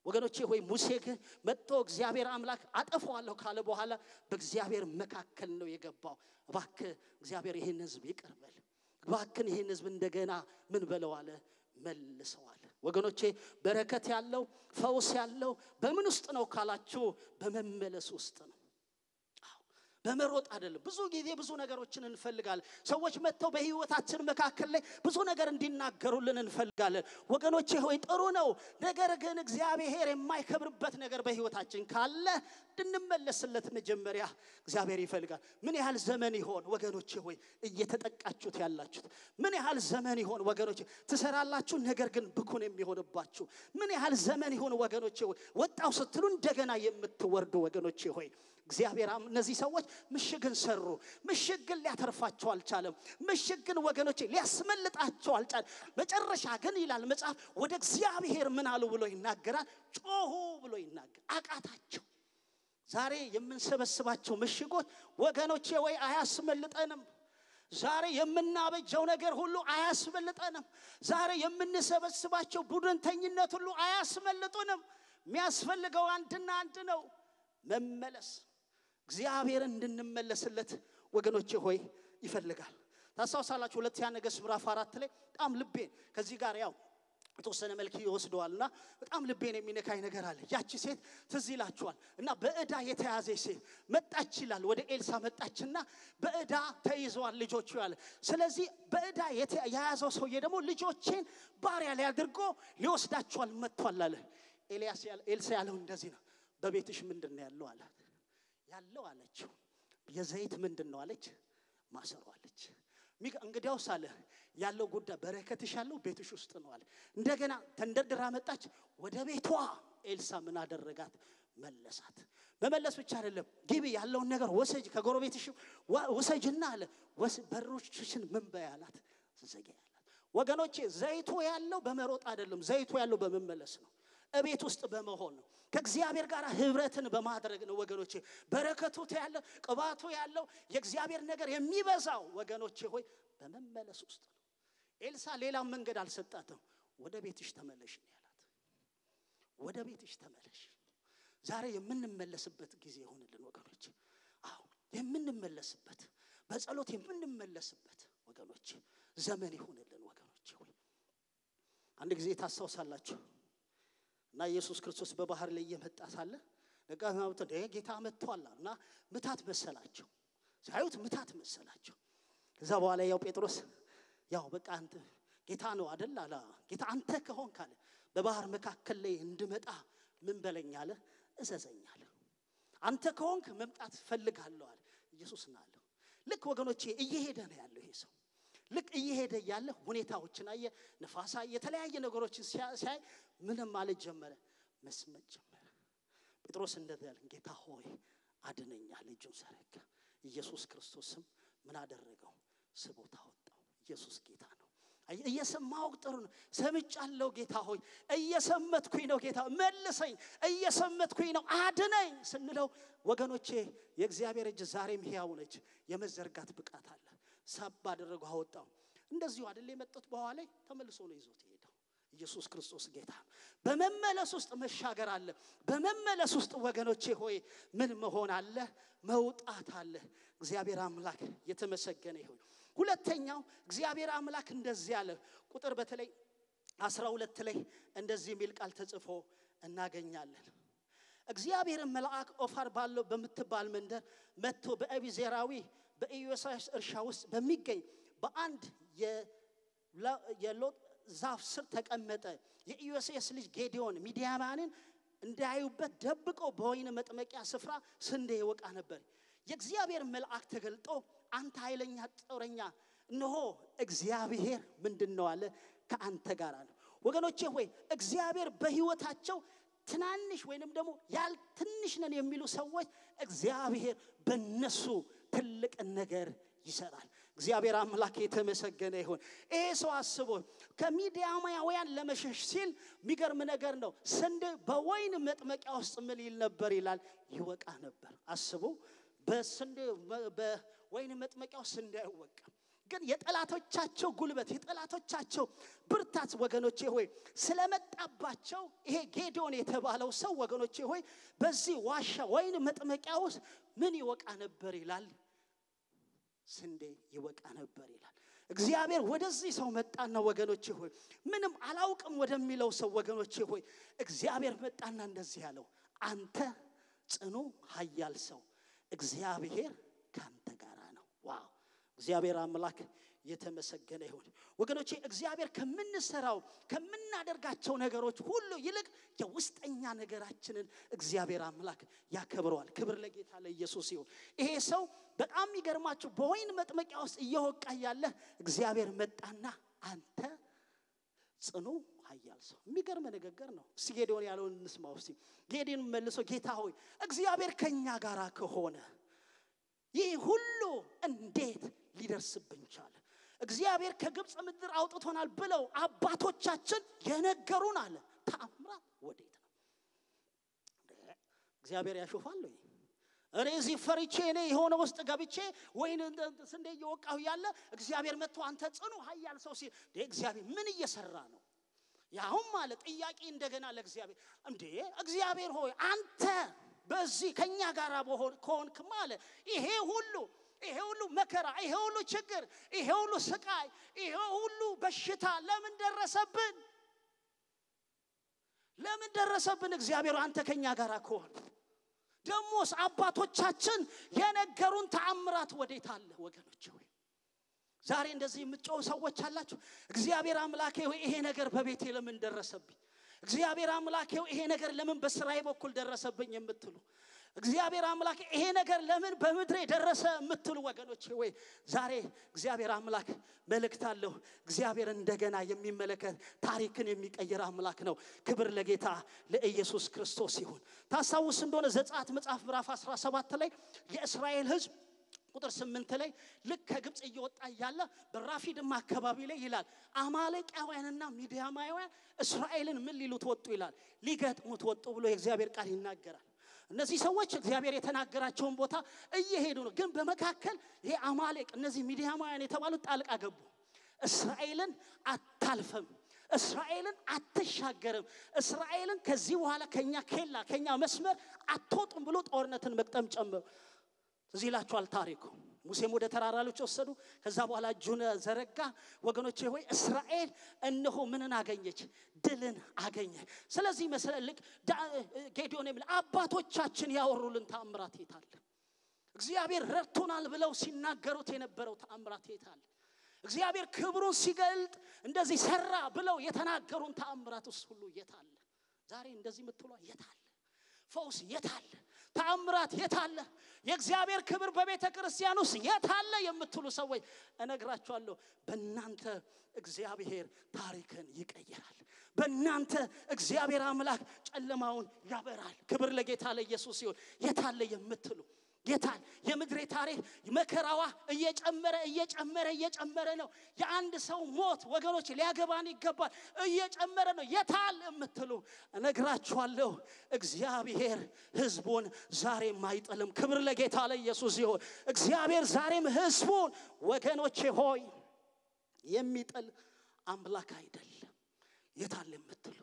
ወገኖቼ ሆይ ሙሴ ግን መጥቶ እግዚአብሔር አምላክ አጠፋዋለሁ ካለ በኋላ በእግዚአብሔር መካከል ነው የገባው። እባክህ እግዚአብሔር ይህን ህዝብ ይቅር በል እባክን ይህን ህዝብ እንደገና ምን በለው አለ? መልሰዋል ወገኖቼ በረከት ያለው ፈውስ ያለው በምን ውስጥ ነው ካላችሁ በመመለስ ውስጥ ነው በመሮጥ አይደለም። ብዙ ጊዜ ብዙ ነገሮችን እንፈልጋለን። ሰዎች መጥተው በህይወታችን መካከል ላይ ብዙ ነገር እንዲናገሩልን እንፈልጋለን። ወገኖቼ ሆይ ጥሩ ነው። ነገር ግን እግዚአብሔር የማይከብርበት ነገር በህይወታችን ካለ እንድንመለስለት መጀመሪያ እግዚአብሔር ይፈልጋል። ምን ያህል ዘመን ይሆን ወገኖቼ ሆይ እየተጠቃችሁት ያላችሁት? ምን ያህል ዘመን ይሆን ወገኖቼ ትሰራላችሁ፣ ነገር ግን ብኩን የሚሆንባችሁ? ምን ያህል ዘመን ይሆን ወገኖቼ ሆይ ወጣው ስትሉ እንደገና የምትወርዱ ወገኖቼ ሆይ እግዚአብሔር እነዚህ ሰዎች ምሽግን ሰሩ። ምሽግ ግን ሊያተርፋቸው አልቻለም። ምሽግ ግን ወገኖቼ ሊያስመልጣቸው አልቻለም። መጨረሻ ግን ይላል መጽሐፍ ወደ እግዚአብሔር ምን አሉ ብሎ ይናገራል። ጮሁ ብሎ ይናገር አቃታቸው። ዛሬ የምንሰበስባቸው ምሽጎች ወገኖቼ ወይ አያስመልጠንም። ዛሬ የምናበጀው ነገር ሁሉ አያስመልጠንም። ዛሬ የምንሰበስባቸው ቡድንተኝነት ሁሉ አያስመልጡንም። የሚያስፈልገው አንድና አንድ ነው፣ መመለስ። እግዚአብሔር እንድንመለስለት ወገኖቼ ሆይ ይፈልጋል። ታስታውሳላችሁ ሁለተኛ ነገሥት ምዕራፍ አራት ላይ በጣም ልቤን ከዚህ ጋር ያው የተወሰነ መልክ ይወስደዋልና በጣም ልቤን የሚነካኝ ነገር አለ። ያቺ ሴት ትዝ ይላችኋል እና በዕዳ የተያዘች ሴት መጣች ይላል። ወደ ኤልሳ መጣችና በዕዳ ተይዘዋል ልጆቹ ያለ። ስለዚህ የተ- የያዘው ሰውዬ ደግሞ ልጆቼን ባሪያ ላይ አድርጎ ሊወስዳቸዋል መጥቷል አለ። ኤልያስ ኤልሳ ያለው እንደዚህ ነው። በቤትሽ ምንድን ነው ያለው አላት። ያለው አለችው የዘይት ምንድን ነው አለች። ማሰሮ አለች። እንግዲያውስ አለ ያለው ጉዳይ በረከትሽ ያለው ቤትሽ ውስጥ ነው አለ። እንደገና ተንደርድራ መጣች ወደ ቤቷ። ኤልሳ ምን አደረጋት? መለሳት። መመለስ ብቻ አይደለም፣ ግቢ ያለውን ነገር ወሰጅ፣ ከጎረቤትሽ ውሰጅና አለ በሮችሽን ምን በይ አላት፣ ዘጊ ወገኖቼ ዘይቱ ያለው በመሮጥ አይደለም፣ ዘይቱ ያለው በመመለስ ነው። እቤት ውስጥ በመሆን ነው። ከእግዚአብሔር ጋር ህብረትን በማድረግ ነው ወገኖቼ። በረከቱ ያለው ቅባቱ ያለው የእግዚአብሔር ነገር የሚበዛው ወገኖቼ ሆይ በመመለስ ውስጥ ነው። ኤልሳ ሌላም መንገድ አልሰጣትም። ወደ ቤትሽ ተመለሽ ያላት። ወደ ቤትሽ ተመለሽ። ዛሬ የምንመለስበት ጊዜ ይሆንልን ወገኖች። አዎ የምንመለስበት በጸሎት የምንመለስበት ወገኖች ዘመን ይሆንልን ወገኖች አንድ ጊዜ ታስታውሳላችሁ እና ኢየሱስ ክርስቶስ በባህር ላይ እየመጣ ሳለ ደቀ መዛሙርቱ ጌታ መጥቷል እና ምታት መሰላቸው። ሲያዩት ምታት መሰላቸው። ከዛ በኋላ ያው ጴጥሮስ ያው በቃ አንተ ጌታ ነው አደል አለ። ጌታ አንተ ከሆንክ አለ በባህር መካከል ላይ እንድመጣ ምን በለኝ አለ፣ እዘዘኝ አንተ ከሆንክ መምጣት ፈልጋለሁ አለ። ኢየሱስ ና አለው። ልክ ወገኖቼ እየሄደ ነው ያለው ይሄ ሰው ልክ እየሄደ እያለ ሁኔታዎችን አየ፣ ነፋሳ የተለያየ ነገሮችን ሲያ- ሲያይ ምንም ማለት ጀመረ፣ መስመጥ ጀመረ። ጴጥሮስ እንደዚህ ያለ ጌታ ሆይ አድነኛል፣ እጁን ዘረጋ። ኢየሱስ ክርስቶስም ምን አደረገው? ስቦት አወጣው። ኢየሱስ ጌታ ነው። አየህ፣ እየሰማሁ ጥሩ ነው። ሰምጫለሁ ጌታ ሆይ፣ እየሰመትኩኝ ነው ጌታ መልሰኝ፣ እየሰመትኩኝ ነው አድነኝ ስንለው ወገኖቼ የእግዚአብሔር እጅ ዛሬም ሕያው ነች። የመዘርጋት ብቃት አለ። ሳብ አደረገው አወጣው። እንደዚሁ አይደል የመጡት በኋላ ተመልሶ ነው ይዞት የሄደው። ኢየሱስ ክርስቶስ ጌታ በመመለስ ውስጥ መሻገር አለ። በመመለስ ውስጥ ወገኖቼ ሆይ ምን መሆን አለ? መውጣት አለ። እግዚአብሔር አምላክ የተመሰገነ ይሁን። ሁለተኛው እግዚአብሔር አምላክ እንደዚህ አለ። ቁጥር በተለይ አስራ ሁለት ላይ እንደዚህ የሚል ቃል ተጽፎ እናገኛለን። እግዚአብሔርን መልአክ ኦፋር ባለው በምትባል መንደር መጥቶ በአቢዜራዊ በኢዮሳስ እርሻ ውስጥ በሚገኝ በአንድ ዛፍ ስር ተቀመጠ። የኢዮሴስ ልጅ ጌዲዮን ሚዲያማንን እንዳያዩበት ደብቆ በወይን መጥመቂያ ስፍራ ስንዴ ይወቃ ነበር። የእግዚአብሔር መልአክ ተገልጦ አንተ ኃይለኛ ጦረኛ፣ እነሆ እግዚአብሔር ምንድን ነው አለ ከአንተ ጋር አለ። ወገኖቼ ሆይ እግዚአብሔር በሕይወታቸው ትናንሽ ወይንም ደግሞ ያል ትንሽ ነን የሚሉ ሰዎች እግዚአብሔር በነሱ ትልቅን ነገር ይሰራል። እግዚአብሔር አምላክ የተመሰገነ ይሁን። ይሄ ሰው አስቦ ከሚዲያማውያን ለመሸሽ ሲል የሚገርም ነገር ነው። ስንዴ በወይን መጥመቂያ ውስጥ ምን ይል ነበር ይላል? ይወቃ ነበር። አስቡ፣ በስንዴ በወይን መጥመቂያ ውስጥ ስንዴ አይወቃም። ግን የጠላቶቻቸው ጉልበት የጠላቶቻቸው ብርታት ወገኖቼ ሆይ ስለመጣባቸው ይሄ ጌዲዮን የተባለው ሰው ወገኖቼ ሆይ በዚህ ዋሻ ወይን መጥመቂያ ውስጥ ምን ይወቃ ነበር ይላል? ስንዴ ይወቃ ነበር ይላል። እግዚአብሔር ወደዚህ ሰው መጣና ወገኖቼ ሆይ ምንም አላውቅም ወደሚለው ሰው ወገኖቼ ሆይ እግዚአብሔር መጣና እንደዚህ ያለው አንተ ጽኑ ኃያል ሰው እግዚአብሔር ካንተ ጋር ነው። ዋው! እግዚአብሔር አምላክ የተመሰገነ ይሁን። ወገኖቼ እግዚአብሔር ከምንሰራው ከምናደርጋቸው ነገሮች ሁሉ ይልቅ የውስጠኛ ነገራችንን እግዚአብሔር አምላክ ያከብረዋል። ክብር ለጌታ ለኢየሱስ ይሁን። ይሄ ሰው በጣም የሚገርማችሁ በወይን መጥመቂያ ውስጥ እየወቃ ያለ እግዚአብሔር መጣና አንተ ጽኑ ኃያል ሰው። የሚገርም ንግግር ነው። እስቲ ጌዲዮን ያለውን እንስማው። እስቲ ጌዲዮን መልሶ ጌታ ሆይ እግዚአብሔር ከኛ ጋር ከሆነ ይህ ሁሉ እንዴት ሊደርስብን ቻለ? እግዚአብሔር ከግብፅ ምድር አውጥቶናል ብለው አባቶቻችን የነገሩን አለ ተአምራት ወዴት ነው? እግዚአብሔር ያሾፋል? እኔ እዚህ ፈሪቼ እኔ የሆነ ውስጥ ገብቼ ወይን ስንዴ እየወቃሁ ያለ እግዚአብሔር መጥቶ አንተ ጽኑ ኃያል ሰው ሲል እግዚአብሔር ምን እየሰራ ነው? ያሁን ማለት ጥያቄ እንደገና ለእግዚአብሔር እንዴ እግዚአብሔር ሆይ አንተ በዚህ ከኛ ጋር ከሆንክ ማለት ይሄ ሁሉ ይሄ ሁሉ መከራ፣ ይሄ ሁሉ ችግር፣ ይሄ ሁሉ ስቃይ፣ ይሄ ሁሉ በሽታ ለምን ደረሰብን? ለምን ደረሰብን? እግዚአብሔር አንተ ከኛ ጋር ከሆን ደሞስ አባቶቻችን የነገሩን ተአምራት ወዴት አለ? ወገኖች ሆይ ዛሬ እንደዚህ የምትጮው ሰዎች አላችሁ። እግዚአብሔር አምላኬ ሆይ ይሄ ነገር በቤቴ ለምን ደረሰብኝ? እግዚአብሔር አምላኬ ይሄ ነገር ለምን በስራዬ በኩል ደረሰብኝ የምትሉ እግዚአብሔር አምላክ ይሄ ነገር ለምን በምድሬ ደረሰ የምትሉ ወገኖች ወይ ዛሬ እግዚአብሔር አምላክ መልእክት አለሁ። እግዚአብሔር እንደገና የሚመለከት ታሪክን የሚቀይር አምላክ ነው። ክብር ለጌታ ለኢየሱስ ክርስቶስ ይሁን። ታስታውስ እንደሆነ ዘጸአት መጽሐፍ ምዕራፍ 17 ላይ የእስራኤል ሕዝብ ቁጥር ስምንት ላይ ልክ ከግብፅ እየወጣ እያለ በራፊድም አካባቢ ላይ ይላል አማሌቃውያንና ሚዲያማውያን እስራኤልን ምን ሊሉት ወጡ ይላል ሊገጥሙት ወጡ ብሎ የእግዚአብሔር ቃል ይናገራል። እነዚህ ሰዎች እግዚአብሔር የተናገራቸውን ቦታ እየሄዱ ነው። ግን በመካከል ይሄ አማሌቅ እነዚህ ሚዲያማውያን የተባሉት ጣልቃ ገቡ። እስራኤልን አታልፈም፣ እስራኤልን አትሻገርም፣ እስራኤልን ከዚህ በኋላ ከኛ ኬላ ከኛ መስመር አትወጡም ብሎ ጦርነትን መቅጠም ጨመሩ። እዚህ ይላችኋል ታሪኩ። ሙሴም ወደ ተራራሎች ወሰዱ። ከዛ በኋላ እጁን ዘረጋ። ወገኖቼ ሆይ እስራኤል እነሆ ምንን አገኘች? ድልን አገኘ። ስለዚህ መሰልክ ጌዲዮን የሚል አባቶቻችን ያወሩልን ተአምራት የታለ? እግዚአብሔር ረድቶናል ብለው ሲናገሩት የነበረው ተአምራት የታለ? እግዚአብሔር ክብሩን ሲገልጥ እንደዚህ ሰራ ብለው የተናገሩን ተአምራት ውስጥ ሁሉ የታለ? ዛሬ እንደዚህ የምትሏ የታለ? ፈውስ የታለ? ተአምራት የታለ? የእግዚአብሔር ክብር በቤተ ክርስቲያን ውስጥ የታለ የምትሉ ሰዎች እነግራችኋለሁ፣ በእናንተ እግዚአብሔር ታሪክን ይቀይራል። በእናንተ እግዚአብሔር አምላክ ጨለማውን ያበራል። ክብር ለጌታ ለኢየሱስ ሲሆን የታለ የምትሉ የታል የምድሬ ታሪክ መከራዋ እየጨመረ እየጨመረ እየጨመረ ነው። የአንድ ሰው ሞት ወገኖች ሊያገባን ይገባል። እየጨመረ ነው። የታል የምትሉ እነግራችኋለሁ፣ እግዚአብሔር ሕዝቡን ዛሬም አይጥልም። ክብር ለጌታ ለኢየሱስ ይሁን። እግዚአብሔር ዛሬም ሕዝቡን ወገኖቼ ሆይ የሚጥል አምላክ አይደለም። የታል የምትሉ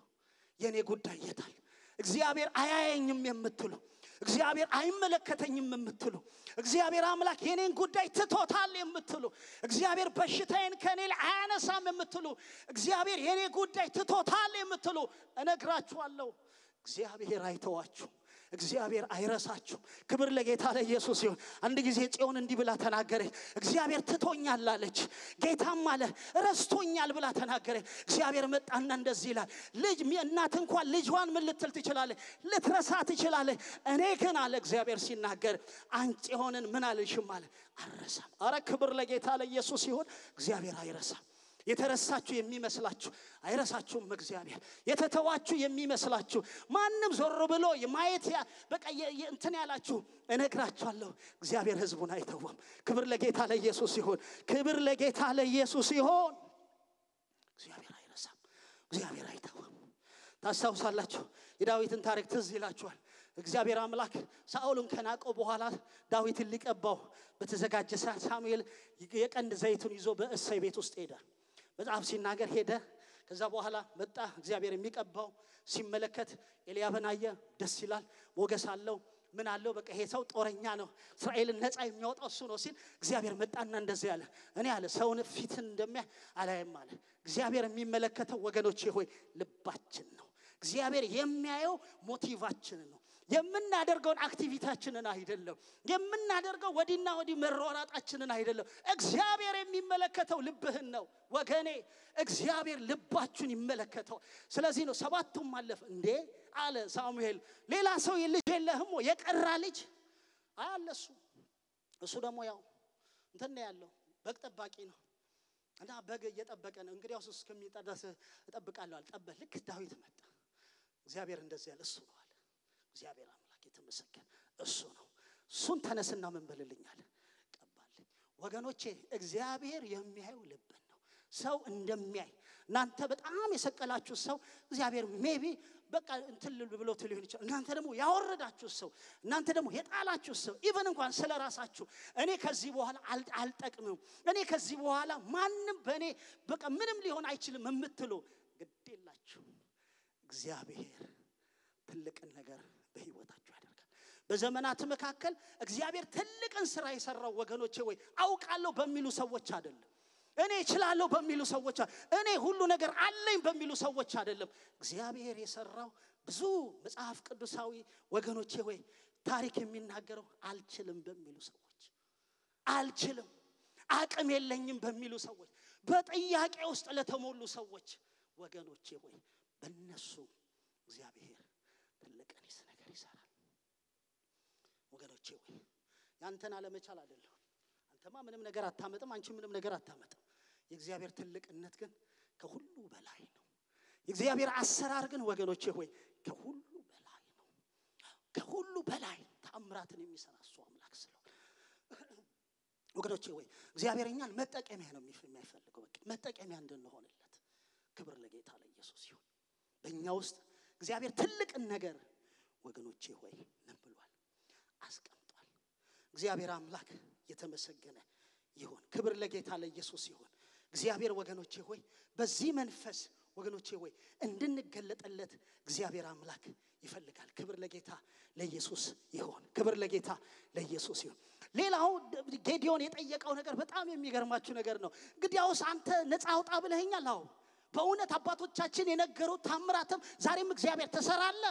የእኔ ጉዳይ የታል እግዚአብሔር አያየኝም የምትሉ እግዚአብሔር አይመለከተኝም የምትሉ እግዚአብሔር አምላክ የኔን ጉዳይ ትቶታል የምትሉ እግዚአብሔር በሽታዬን ከኔ ላይ አያነሳም የምትሉ እግዚአብሔር የኔ ጉዳይ ትቶታል የምትሉ እነግራችኋለሁ፣ እግዚአብሔር አይተዋችሁ። እግዚአብሔር አይረሳችሁ። ክብር ለጌታ ለኢየሱስ ይሁን። አንድ ጊዜ ጽዮን እንዲህ ብላ ተናገረች። እግዚአብሔር ትቶኛል አለች። ጌታም አለ ረስቶኛል ብላ ተናገረች። እግዚአብሔር መጣና እንደዚህ ይላል፣ ልጅ እናት እንኳን ልጇን ምን ልትል ትችላለች? ልትረሳ ትችላለች። እኔ ግን አለ እግዚአብሔር ሲናገር አንቺ የሆንን ምን አልልሽም አለ አልረሳም። አረ ክብር ለጌታ ለኢየሱስ ይሁን። እግዚአብሔር አይረሳም። የተረሳችሁ የሚመስላችሁ አይረሳችሁም። እግዚአብሔር የተተዋችሁ የሚመስላችሁ ማንም ዞር ብሎ ማየት በቃ እንትን ያላችሁ እነግራችኋለሁ፣ እግዚአብሔር ሕዝቡን አይተውም። ክብር ለጌታ ለኢየሱስ ይሁን። ክብር ለጌታ ለኢየሱስ ይሁን። እግዚአብሔር አይረሳም። እግዚአብሔር አይተውም። ታስታውሳላችሁ የዳዊትን ታሪክ ትዝ ይላችኋል። እግዚአብሔር አምላክ ሳኦልን ከናቀው በኋላ ዳዊትን ሊቀባው በተዘጋጀ ሰዓት ሳሙኤል የቀንድ ዘይቱን ይዞ በእሰይ ቤት ውስጥ ሄደ። መጽሐፍ ሲናገር ሄደ። ከዛ በኋላ መጣ። እግዚአብሔር የሚቀባው ሲመለከት ኤልያብን አየ። ደስ ይላል፣ ሞገስ አለው፣ ምን አለው? በቃ ይሄ ሰው ጦረኛ ነው፣ እስራኤልን ነፃ የሚያወጣው እሱ ነው ሲል እግዚአብሔር መጣና እንደዚህ አለ። እኔ አለ ሰውን ፊትን እንደሚያይ አላይም አለ። እግዚአብሔር የሚመለከተው ወገኖቼ ሆይ ልባችን ነው። እግዚአብሔር የሚያየው ሞቲቫችንን ነው። የምናደርገውን አክቲቪታችንን አይደለም። የምናደርገው ወዲና ወዲህ መሯራጣችንን አይደለም። እግዚአብሔር የሚመለከተው ልብህን ነው ወገኔ። እግዚአብሔር ልባችሁን ይመለከተው። ስለዚህ ነው ሰባቱም አለፈ እንዴ አለ ሳሙኤል። ሌላ ሰው ልጅ የለህም? የቀራ ልጅ አለ እሱ እሱ ደግሞ ያው እንትን ያለው በግ ጠባቂ ነው እና በግ እየጠበቀ ነው። እንግዲያውስ እስከሚመጣ ድረስ እጠብቃለሁ አለ። ጠበቅ። ልክ ዳዊት መጣ። እግዚአብሔር እንደዚህ ያለ እሱ ነው እግዚአብሔር አምላክ የተመሰገነ እሱ ነው። እሱን ተነስና ምን በልልኛል ቀባልኝ። ወገኖቼ እግዚአብሔር የሚያየው ልብን ነው። ሰው እንደሚያይ እናንተ በጣም የሰቀላችሁ ሰው እግዚአብሔር maybe በቃ እንትን ብሎ ሊሆን ይችላል። እናንተ ደግሞ ያወረዳችሁ ሰው እናንተ ደግሞ የጣላችሁ ሰው even እንኳን ስለ ራሳችሁ እኔ ከዚህ በኋላ አል- አልጠቅምም፣ እኔ ከዚህ በኋላ ማንም በእኔ በቃ ምንም ሊሆን አይችልም የምትሉ ግድ የላችሁ እግዚአብሔር ትልቅን ነገር በህይወታችሁ ያደርጋል። በዘመናት መካከል እግዚአብሔር ትልቅን ስራ የሰራው ወገኖቼ ወይ አውቃለሁ በሚሉ ሰዎች አይደለም። እኔ እችላለሁ በሚሉ ሰዎች እኔ ሁሉ ነገር አለኝ በሚሉ ሰዎች አይደለም። እግዚአብሔር የሰራው ብዙ መጽሐፍ ቅዱሳዊ ወገኖቼ ወይ ታሪክ የሚናገረው አልችልም በሚሉ ሰዎች አልችልም አቅም የለኝም በሚሉ ሰዎች በጥያቄ ውስጥ ለተሞሉ ሰዎች ወገኖቼ ሆይ በእነሱ እግዚአብሔር ትልቅን ይሰራል። ወገኖቼ ሆይ ያንተን አለመቻል አይደለም። አንተማ ምንም ነገር አታመጥም፣ አንቺ ምንም ነገር አታመጥም። የእግዚአብሔር ትልቅነት ግን ከሁሉ በላይ ነው። የእግዚአብሔር አሰራር ግን ወገኖቼ ሆይ ከሁሉ በላይ ነው። ከሁሉ በላይ ተአምራትን የሚሰራ እሱ አምላክ ስለሆነ ወገኖቼ ወይ እግዚአብሔር እኛን መጠቀሚያ ነው የሚፈልገው። በቃ መጠቀሚያ እንድንሆንለት ክብር ለጌታ ለኢየሱስ ይሁን። በእኛ ውስጥ እግዚአብሔር ትልቅን ነገር ወገኖቼ ሆይ? አስቀምጧል። እግዚአብሔር አምላክ የተመሰገነ ይሁን። ክብር ለጌታ ለኢየሱስ ይሁን። እግዚአብሔር ወገኖቼ ሆይ በዚህ መንፈስ ወገኖቼ ሆይ እንድንገለጠለት እግዚአብሔር አምላክ ይፈልጋል። ክብር ለጌታ ለኢየሱስ ይሁን። ክብር ለጌታ ለኢየሱስ ይሁን። ሌላው ጌዲዮን የጠየቀው ነገር በጣም የሚገርማችሁ ነገር ነው። እንግዲያውስ አንተ ነፃ አውጣ ብለኸኛል። አዎ በእውነት አባቶቻችን የነገሩት ታምራትም ዛሬም እግዚአብሔር ተሰራለ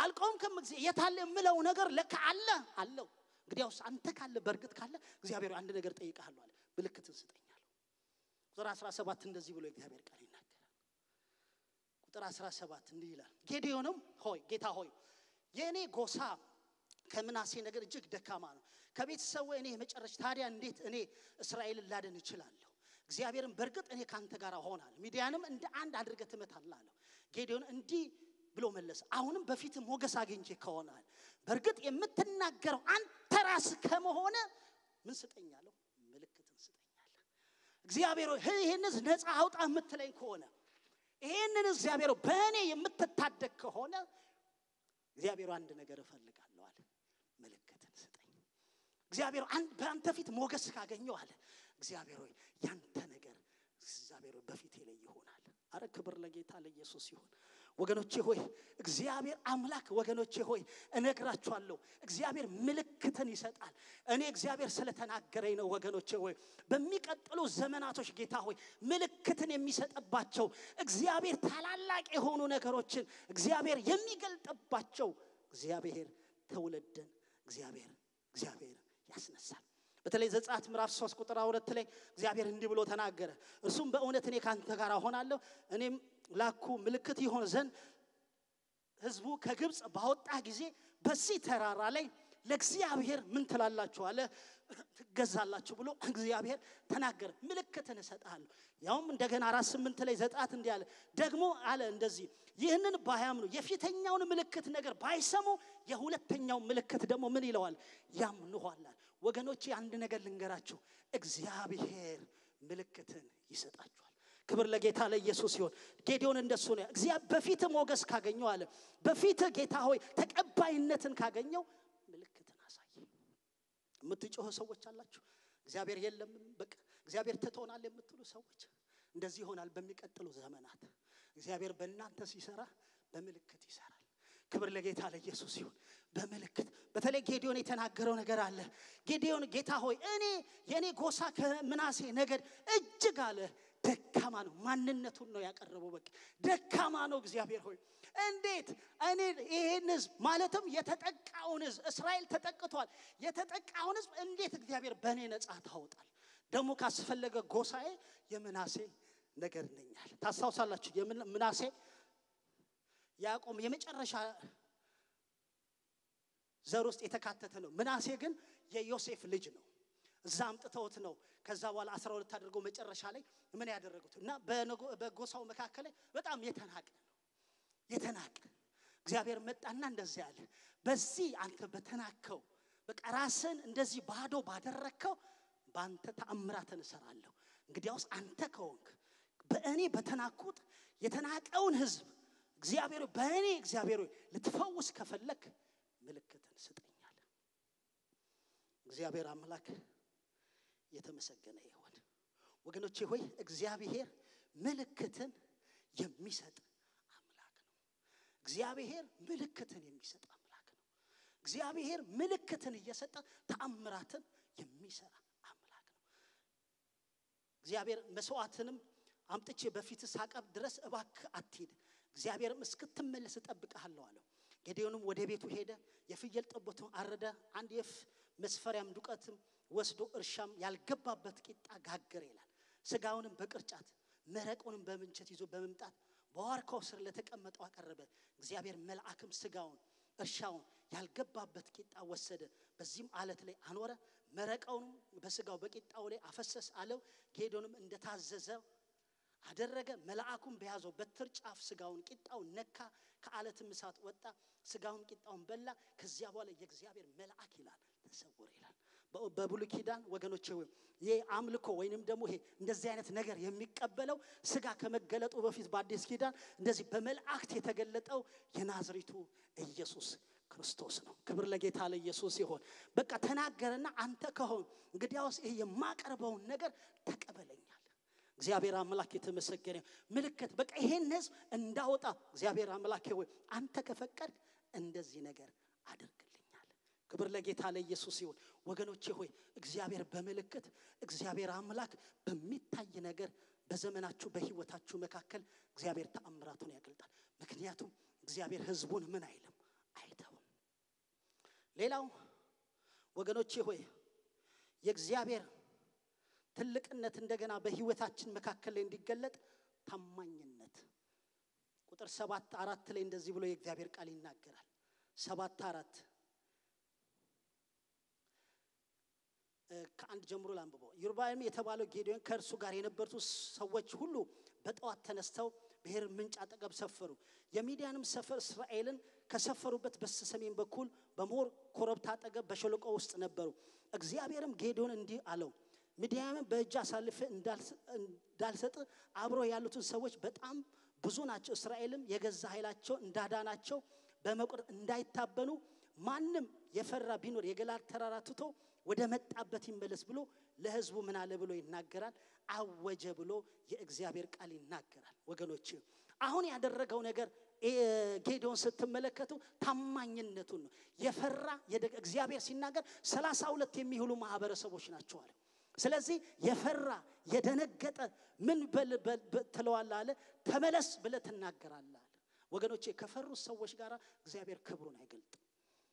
አልቆምክም። የታለ የምለው ነገር ለካ አለ አለው። እንግዲያውስ አንተ ካለ በእርግጥ ካለ እግዚአብሔር አንድ ነገር ጠይቀሃለሁ አለ። ምልክትን ስጠኛለሁ። ቁጥር 17 እንደዚህ ብሎ እግዚአብሔር ቃል ይናገራል። ቁጥር 17 እንዲህ ይላል፣ ጌዲዮንም ሆይ ጌታ ሆይ የእኔ ጎሳ ከምናሴ ነገር እጅግ ደካማ ነው። ከቤተሰቡ እኔ የመጨረሻ ታዲያ እንዴት እኔ እስራኤልን ላድን እችላለሁ? እግዚአብሔርን በእርግጥ እኔ ካንተ ጋር እሆናለሁ፣ ሚዲያንም እንደ አንድ አድርገህ ትመታለህ አለው። ጌዲዮን እንዲህ ብሎ መለሰ፣ አሁንም በፊት ሞገስ አግኝቼ ከሆናል በእርግጥ የምትናገረው አንተ ራስህ ከመሆነ ምን ስጠኛለሁ? ምልክትን ስጠኛለህ። እግዚአብሔር ይህን ነፃ አውጣ የምትለኝ ከሆነ ይህንን እግዚአብሔር በእኔ የምትታደግ ከሆነ እግዚአብሔር አንድ ነገር እፈልጋለሁ አለ። ምልክትን ስጠኝ። እግዚአብሔር በአንተ ፊት ሞገስ ካገኘው አለ እግዚአብሔር ሆይ ያንተ ነገር እግዚአብሔር በፊቴ ላይ ይሆናል። አረ ክብር ለጌታ ለኢየሱስ ይሁን። ወገኖቼ ሆይ እግዚአብሔር አምላክ ወገኖቼ ሆይ እነግራችኋለሁ፣ እግዚአብሔር ምልክትን ይሰጣል። እኔ እግዚአብሔር ስለተናገረኝ ነው። ወገኖቼ ሆይ በሚቀጥሉ ዘመናቶች ጌታ ሆይ ምልክትን የሚሰጥባቸው እግዚአብሔር ታላላቅ የሆኑ ነገሮችን እግዚአብሔር የሚገልጥባቸው እግዚአብሔር ትውልድን እግዚአብሔር እግዚአብሔር ያስነሳል። በተለይ ዘጸአት ምዕራፍ 3 ቁጥር ሁለት ላይ እግዚአብሔር እንዲህ ብሎ ተናገረ። እርሱም በእውነት እኔ ካንተ ጋር እሆናለሁ፣ እኔም ላኩ ምልክት ይሆን ዘንድ ህዝቡ ከግብፅ ባወጣ ጊዜ በዚህ ተራራ ላይ ለእግዚአብሔር ምን ትላላችሁ አለ። ትገዛላችሁ ብሎ እግዚአብሔር ተናገረ። ምልክትን እሰጥሃለሁ። ያውም እንደገና አራት ስምንት ላይ ዘጸአት እንዲህ አለ ደግሞ አለ እንደዚህ ይህንን ባያምኑ የፊተኛውን ምልክት ነገር ባይሰሙ የሁለተኛው ምልክት ደግሞ ምን ይለዋል? ያምኑኋላል። ወገኖቼ አንድ ነገር ልንገራችሁ፣ እግዚአብሔር ምልክትን ይሰጣችኋል። ክብር ለጌታ ለኢየሱስ ሲሆን ጌዲዮን እንደሱ ነው። እግዚአብሔር በፊት ሞገስ ካገኘው አለ በፊት ጌታ ሆይ ተቀባይነትን ካገኘው ምልክትን አሳይ። የምትጮህ ሰዎች አላችሁ። እግዚአብሔር የለም በቃ እግዚአብሔር ትቶናል የምትሉ ሰዎች እንደዚህ ይሆናል። በሚቀጥሉ ዘመናት እግዚአብሔር በእናንተ ሲሰራ በምልክት ይሰራል። ክብር ለጌታ ለኢየሱስ ይሁን። በምልክት በተለይ ጌዲዮን የተናገረው ነገር አለ። ጌዲዮን ጌታ ሆይ እኔ የእኔ ጎሳ ከምናሴ ነገድ እጅግ አለ ደካማ ነው። ማንነቱን ነው ያቀረበው። በቃ ደካማ ነው። እግዚአብሔር ሆይ እንዴት እኔ ይሄን ህዝብ ማለትም የተጠቃውን ህዝብ እስራኤል ተጠቅቷል። የተጠቃውን ህዝብ እንዴት እግዚአብሔር በእኔ ነጻ ታወጣል? ደግሞ ካስፈለገ ጎሳዬ የምናሴ ነገር ነኛል። ታስታውሳላችሁ የምናሴ ያዕቆብ የመጨረሻ ዘር ውስጥ የተካተተ ነው። ምናሴ ግን የዮሴፍ ልጅ ነው። እዛ አምጥተውት ነው። ከዛ በኋላ አስራ ሁለት አድርገው መጨረሻ ላይ ምን ያደረጉት እና በጎሳው መካከል ላይ በጣም የተናቀ ነው። የተናቀ እግዚአብሔር መጣና እንደዚህ አለ፣ በዚህ አንተ በተናከው በቃ ራስን እንደዚህ ባዶ ባደረግከው በአንተ ተአምራትን እሰራለሁ። እንግዲያውስ አንተ ከሆንክ በእኔ በተናኩት የተናቀውን ህዝብ እግዚአብሔር በእኔ እግዚአብሔር ልትፈውስ ከፈለክ ምልክትን ስጠኛል። እግዚአብሔር አምላክ የተመሰገነ ይሆን። ወገኖቼ ሆይ እግዚአብሔር ምልክትን የሚሰጥ አምላክ ነው። እግዚአብሔር ምልክትን የሚሰጥ አምላክ ነው። እግዚአብሔር ምልክትን እየሰጠ ተአምራትን የሚሰራ አምላክ ነው። እግዚአብሔር መስዋዕትንም አምጥቼ በፊት ሳቀብ ድረስ እባክህ አትሂድ፣ እግዚአብሔርም እስክትመለስ እጠብቅሃለሁ አለው። ጌዴዎንም ወደ ቤቱ ሄደ፣ የፍየል ጠቦቱን አረደ፣ አንድ የፍ መስፈሪያም ዱቀትም ወስዶ እርሻም ያልገባበት ቂጣ ጋገረ ይላል። ስጋውንም በቅርጫት መረቁንም በምንቸት ይዞ በመምጣት በዋርካው ስር ለተቀመጠው አቀረበ። እግዚአብሔር መልአክም ስጋውን እርሻውን ያልገባበት ቂጣ ወሰደ፣ በዚህም አለት ላይ አኖረ። መረቀውንም በስጋው በቂጣው ላይ አፈሰስ አለው። ጌዶንም እንደታዘዘ አደረገ። መልአኩም በያዘው በትር ጫፍ ስጋውን ቂጣውን ነካ፣ ከአለትም እሳት ወጣ። ስጋውን ቂጣውን በላ። ከዚያ በኋላ የእግዚአብሔር መልአክ ይላል ተሰወረ ይላል። በብሉይ ኪዳን ወገኖቼ ወይ ይህ አምልኮ ወይንም ደግሞ ይሄ እንደዚህ አይነት ነገር የሚቀበለው ስጋ ከመገለጡ በፊት በአዲስ ኪዳን እንደዚህ በመላእክት የተገለጠው የናዝሪቱ ኢየሱስ ክርስቶስ ነው። ክብር ለጌታ ለኢየሱስ ይሆን። በቃ ተናገረና አንተ ከሆን እንግዲያውስ ይሄ የማቀርበውን ነገር ተቀበለኛል። እግዚአብሔር አምላክ የተመሰገነ ምልክት በቃ ይሄን ህዝብ እንዳወጣ እግዚአብሔር አምላክ ሆይ አንተ ከፈቀድ እንደዚህ ነገር አድርግልኛል። ክብር ለጌታ ለኢየሱስ ይሁን። ወገኖቼ ሆይ እግዚአብሔር በምልክት እግዚአብሔር አምላክ በሚታይ ነገር በዘመናችሁ በህይወታችሁ መካከል እግዚአብሔር ተአምራቱን ያገልጣል። ምክንያቱም እግዚአብሔር ህዝቡን ምን አይልም አይተውም። ሌላው ወገኖቼ ሆይ የእግዚአብሔር ትልቅነት እንደገና በህይወታችን መካከል ላይ እንዲገለጥ ታማኝነት ቁጥር ሰባት አራት ላይ እንደዚህ ብሎ የእግዚአብሔር ቃል ይናገራል። ሰባት አራት ከአንድ ጀምሮ ላንብበው። ዩርባይም የተባለው ጌዲዮን ከእርሱ ጋር የነበሩት ሰዎች ሁሉ በጠዋት ተነስተው ብሔር ምንጭ አጠገብ ሰፈሩ። የሚዲያንም ሰፈር እስራኤልን ከሰፈሩበት በስተሰሜን በኩል በሞር ኮረብታ አጠገብ በሸለቆ ውስጥ ነበሩ። እግዚአብሔርም ጌዲዮን እንዲህ አለው፣ ምድያምን በእጅ አሳልፌ እንዳልሰጥ አብሮ ያሉትን ሰዎች በጣም ብዙ ናቸው። እስራኤልም የገዛ ኃይላቸው እንዳዳናቸው በመቁረጥ እንዳይታበኑ ማንም የፈራ ቢኖር የገላድ ተራራ ትቶ ወደ መጣበት ይመለስ ብሎ ለህዝቡ ምን አለ ብሎ ይናገራል። አወጀ ብሎ የእግዚአብሔር ቃል ይናገራል። ወገኖች አሁን ያደረገው ነገር ጌዲዮን ስትመለከቱ ታማኝነቱን ነው የፈራ እግዚአብሔር ሲናገር ሰላሳ ሁለት የሚሆኑ ማህበረሰቦች ናቸው አለ። ስለዚህ የፈራ የደነገጠ ምን በል አለ ተመለስ ብለህ ትናገራለህ ወገኖቼ ከፈሩት ሰዎች ጋር እግዚአብሔር ክብሩን አይገልጥም።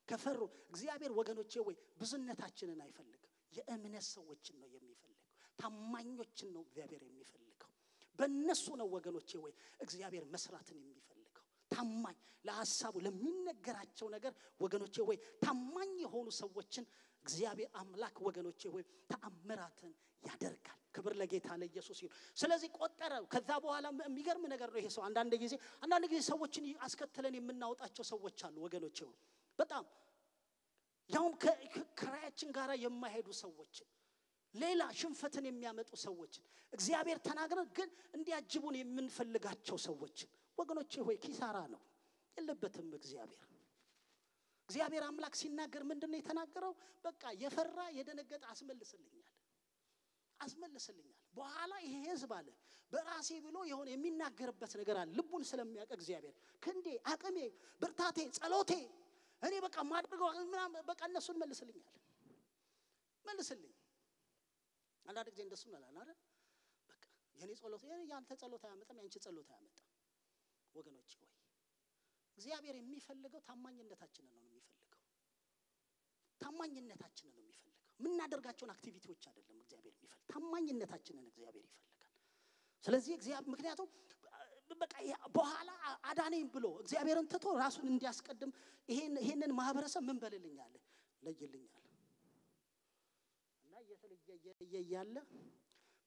ከፈሩ እግዚአብሔር ወገኖቼ ወይ ብዙነታችንን አይፈልግም። የእምነት ሰዎችን ነው የሚፈልገው። ታማኞችን ነው እግዚአብሔር የሚፈልገው። በእነሱ ነው ወገኖቼ ወይ እግዚአብሔር መስራትን የሚፈልገው። ታማኝ ለሀሳቡ ለሚነገራቸው ነገር ወገኖቼ ወይ ታማኝ የሆኑ ሰዎችን እግዚአብሔር አምላክ ወገኖቼ ወይ ተአምራትን ያደርጋል። ክብር ለጌታ ለኢየሱስ ይሁን። ስለዚህ ቆጠረ። ከዛ በኋላ የሚገርም ነገር ነው ይሄ ሰው። አንዳንድ ጊዜ አንዳንድ ጊዜ ሰዎችን አስከትለን የምናወጣቸው ሰዎች አሉ ወገኖቼ በጣም ያውም ከራያችን ጋር የማይሄዱ ሰዎችን ሌላ ሽንፈትን የሚያመጡ ሰዎችን እግዚአብሔር ተናግረን ግን እንዲያጅቡን የምንፈልጋቸው ሰዎችን። ወገኖቼ ሆይ ኪሳራ ነው የለበትም እግዚአብሔር። እግዚአብሔር አምላክ ሲናገር ምንድን ነው የተናገረው? በቃ የፈራ የደነገጠ አስመልስልኛል አስመልስልኛል። በኋላ ይሄ ህዝብ አለ በራሴ ብሎ የሆነ የሚናገርበት ነገር አለ። ልቡን ስለሚያውቅ እግዚአብሔር ክንዴ አቅሜ ብርታቴ ጸሎቴ እኔ በቃ ማድረገው በቃ እነሱን መልስልኛል። መልስልኝ። አንዳንድ ጊዜ እንደሱ እንላለን አይደል? በቃ የኔ ጸሎት ያንተ ጸሎት አያመጣም ያንቺ ጸሎት አያመጣም። ወገኖች ወይ እግዚአብሔር የሚፈልገው ታማኝነታችንን ነው የሚፈልገው። ታማኝነታችንን ነው የሚፈልገው። የምናደርጋቸውን አክቲቪቲዎች አይደለም እግዚአብሔር የሚፈልግ ታማኝነታችንን እግዚአብሔር ይፈልጋል። ስለዚህ ምክንያቱም በቃ በኋላ አዳነኝ ብሎ እግዚአብሔርን ትቶ ራሱን እንዲያስቀድም ይሄንን ማህበረሰብ ምን በልልኛል ለይልኛል። እና እየተለየ እያለ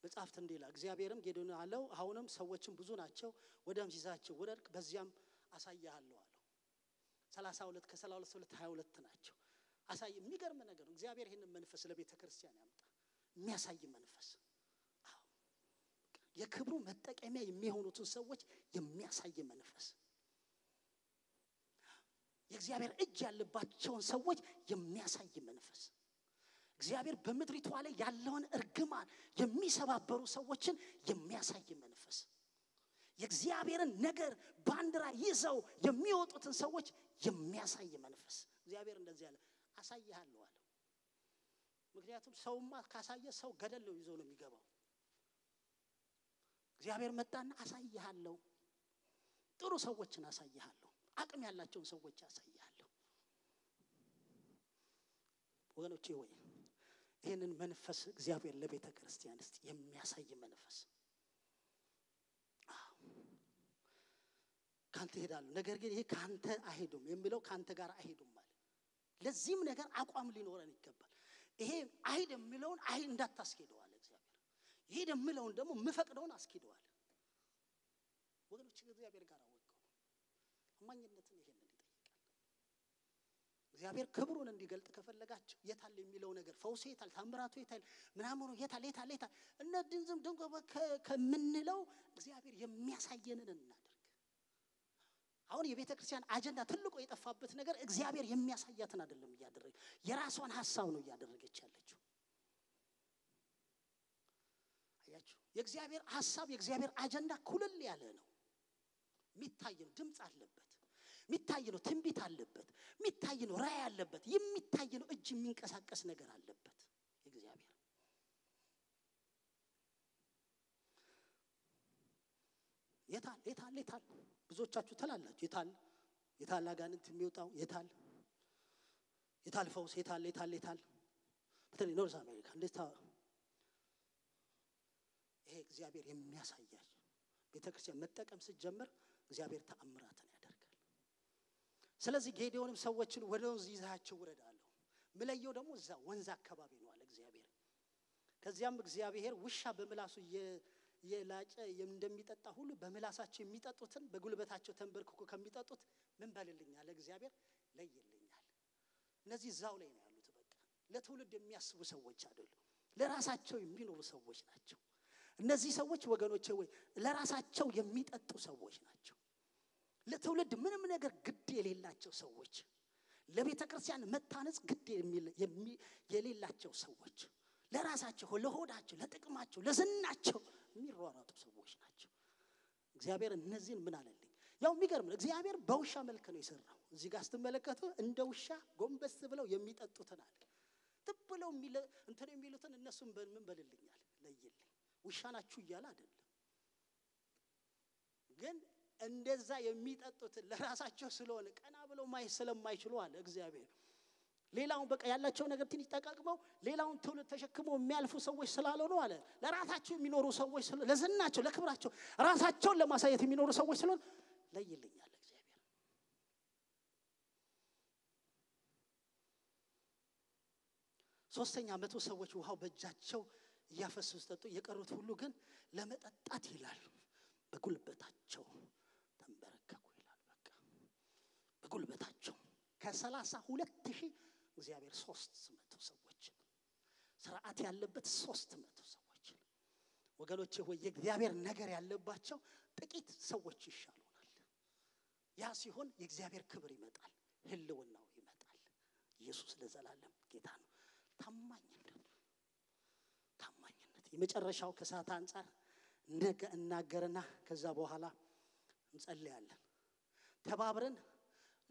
መጽሐፍት እንዲህ እግዚአብሔርም ጌዶን አለው አሁንም ሰዎችን ብዙ ናቸው ወደም ይዛቸው ወደርቅ በዚያም አሳያለሁ አለው። ሰላሳ ሁለት ከሰላ ሁለት ሁለት ሀያ ሁለት ናቸው። አሳይ የሚገርም ነገር ነው። እግዚአብሔር ይህንን መንፈስ ለቤተ ክርስቲያን ያምጣ። የሚያሳይ መንፈስ የክብሩ መጠቀሚያ የሚሆኑትን ሰዎች የሚያሳይ መንፈስ። የእግዚአብሔር እጅ ያለባቸውን ሰዎች የሚያሳይ መንፈስ። እግዚአብሔር በምድሪቷ ላይ ያለውን እርግማን የሚሰባበሩ ሰዎችን የሚያሳይ መንፈስ። የእግዚአብሔርን ነገር ባንዲራ ይዘው የሚወጡትን ሰዎች የሚያሳይ መንፈስ። እግዚአብሔር እንደዚህ ያለ አሳይሃለሁ አለው ምክንያቱም ሰውማ ካሳየ ሰው ገደል ነው ይዞ ነው የሚገባው እግዚአብሔር መጣና አሳይሃለሁ። ጥሩ ሰዎችን አሳይሃለሁ። አቅም ያላቸውን ሰዎች አሳይሃለሁ። ወገኖቼ ወይ ይህንን መንፈስ እግዚአብሔር ለቤተ ክርስቲያን እስቲ የሚያሳይ መንፈስ። ካንተ ይሄዳሉ ነገር ግን ይሄ ካንተ አይሄዱም የሚለው ካንተ ጋር አይሄዱም ማለት ለዚህም ነገር አቋም ሊኖረን ይገባል። ይሄ አይሄድ የሚለውን አይሄድ እንዳታስኬደዋል ይሄድ የምለውን ደግሞ የምፈቅደውን አስኪደዋል ወገኖች እግዚአብሔር ጋር አወቀው። አማኝነትን ይሄንን ይጠይቃል እግዚአብሔር ክብሩን እንዲገልጥ ከፈለጋቸው የታል የሚለው ነገር ፈውሱ የታል ታምራቱ የታል ምናምኑ የታል የታል የታል እነድን ዝም ድንቆ ከምንለው እግዚአብሔር የሚያሳየንን እናደርግ አሁን የቤተ ክርስቲያን አጀንዳ ትልቁ የጠፋበት ነገር እግዚአብሔር የሚያሳያትን አይደለም እያደረገ የራሷን ሀሳብ ነው እያደረገች ያለችው አያችሁ የእግዚአብሔር ሀሳብ የእግዚአብሔር አጀንዳ ኩልል ያለ ነው። የሚታይ ነው። ድምፅ አለበት። የሚታይ ነው። ትንቢት አለበት። የሚታይ ነው። ራእይ አለበት። የሚታይ ነው። እጅ የሚንቀሳቀስ ነገር አለበት እግዚአብሔር የታል? የታል? የታል? ብዙዎቻችሁ ትላላችሁ። የታል? የታል አጋንንት የሚወጣው? የታል? የታል ፈውስ? የታል? የታል? የታል? በተለይ North America እንዴት ይሄ እግዚአብሔር የሚያሳያል ቤተ ክርስቲያን መጠቀም ስትጀምር እግዚአብሔር ተአምራትን ያደርጋል። ስለዚህ ጌዲዮንም ሰዎችን ወደ ወንዝ ይዛቸው ውረድ ምለየው ደግሞ እዛ ወንዝ አካባቢ ነው አለ እግዚአብሔር። ከዚያም እግዚአብሔር ውሻ በምላሱ የላጨ እንደሚጠጣ ሁሉ በምላሳቸው የሚጠጡትን በጉልበታቸው ተንበርክኮ ከሚጠጡት ምን በልልኝ አለ እግዚአብሔር? ለይልኛል። እነዚህ እዛው ላይ ነው ያሉት በቃ። ለትውልድ የሚያስቡ ሰዎች አይደሉም። ለራሳቸው የሚኖሩ ሰዎች ናቸው እነዚህ ሰዎች ወገኖቼ ወይ ለራሳቸው የሚጠጡ ሰዎች ናቸው። ለትውልድ ምንም ነገር ግድ የሌላቸው ሰዎች ለቤተ ክርስቲያን መታነጽ ግድ የሌላቸው ሰዎች ለራሳቸው ለሆዳቸው ለጥቅማቸው ለዝናቸው የሚሯሯጡ ሰዎች ናቸው። እግዚአብሔር እነዚህን ምን አለልኝ? ያው የሚገርም እግዚአብሔር በውሻ መልክ ነው የሰራው። እዚህ ጋር ስትመለከቱ እንደ ውሻ ጎንበስ ብለው የሚጠጡትን አለ። ትብ ብለው እንትን የሚሉትን እነሱም ምን በልልኛል? ለይልኝ ውሻ ናችሁ እያለ አይደለም። ግን እንደዛ የሚጠጡትን ለራሳቸው ስለሆነ ቀና ብለው ማየት ስለማይችሉ አለ እግዚአብሔር። ሌላውን በቃ ያላቸው ነገር ትንሽ ጠቃቅመው ሌላውን ትውልድ ተሸክመው የሚያልፉ ሰዎች ስላልሆኑ አለ ለራሳቸው የሚኖሩ ሰዎች ለዝናቸው፣ ለክብራቸው ራሳቸውን ለማሳየት የሚኖሩ ሰዎች ስለሆነ ለይልኛል እግዚአብሔር። ሶስተኛ መቶ ሰዎች ውሃው በእጃቸው እያፈሱ ጠጡ። የቀሩት ሁሉ ግን ለመጠጣት ይላሉ በጉልበታቸው ተንበረከኩ ይላል። በቃ በጉልበታቸው ከሰላሳ ሁለት ሺህ እግዚአብሔር ሶስት መቶ ሰዎችን ስርዓት ያለበት ሶስት መቶ ሰዎችን ወገኖቼ ሆይ የእግዚአብሔር ነገር ያለባቸው ጥቂት ሰዎች ይሻሉናል። ያ ሲሆን የእግዚአብሔር ክብር ይመጣል፣ ህልውናው ይመጣል። ኢየሱስ ለዘላለም ጌታ ነው። ታማኝነት የመጨረሻው ከሰዓት አንጻር ነገ እናገርና ከዛ በኋላ እንጸልያለን። ተባብረን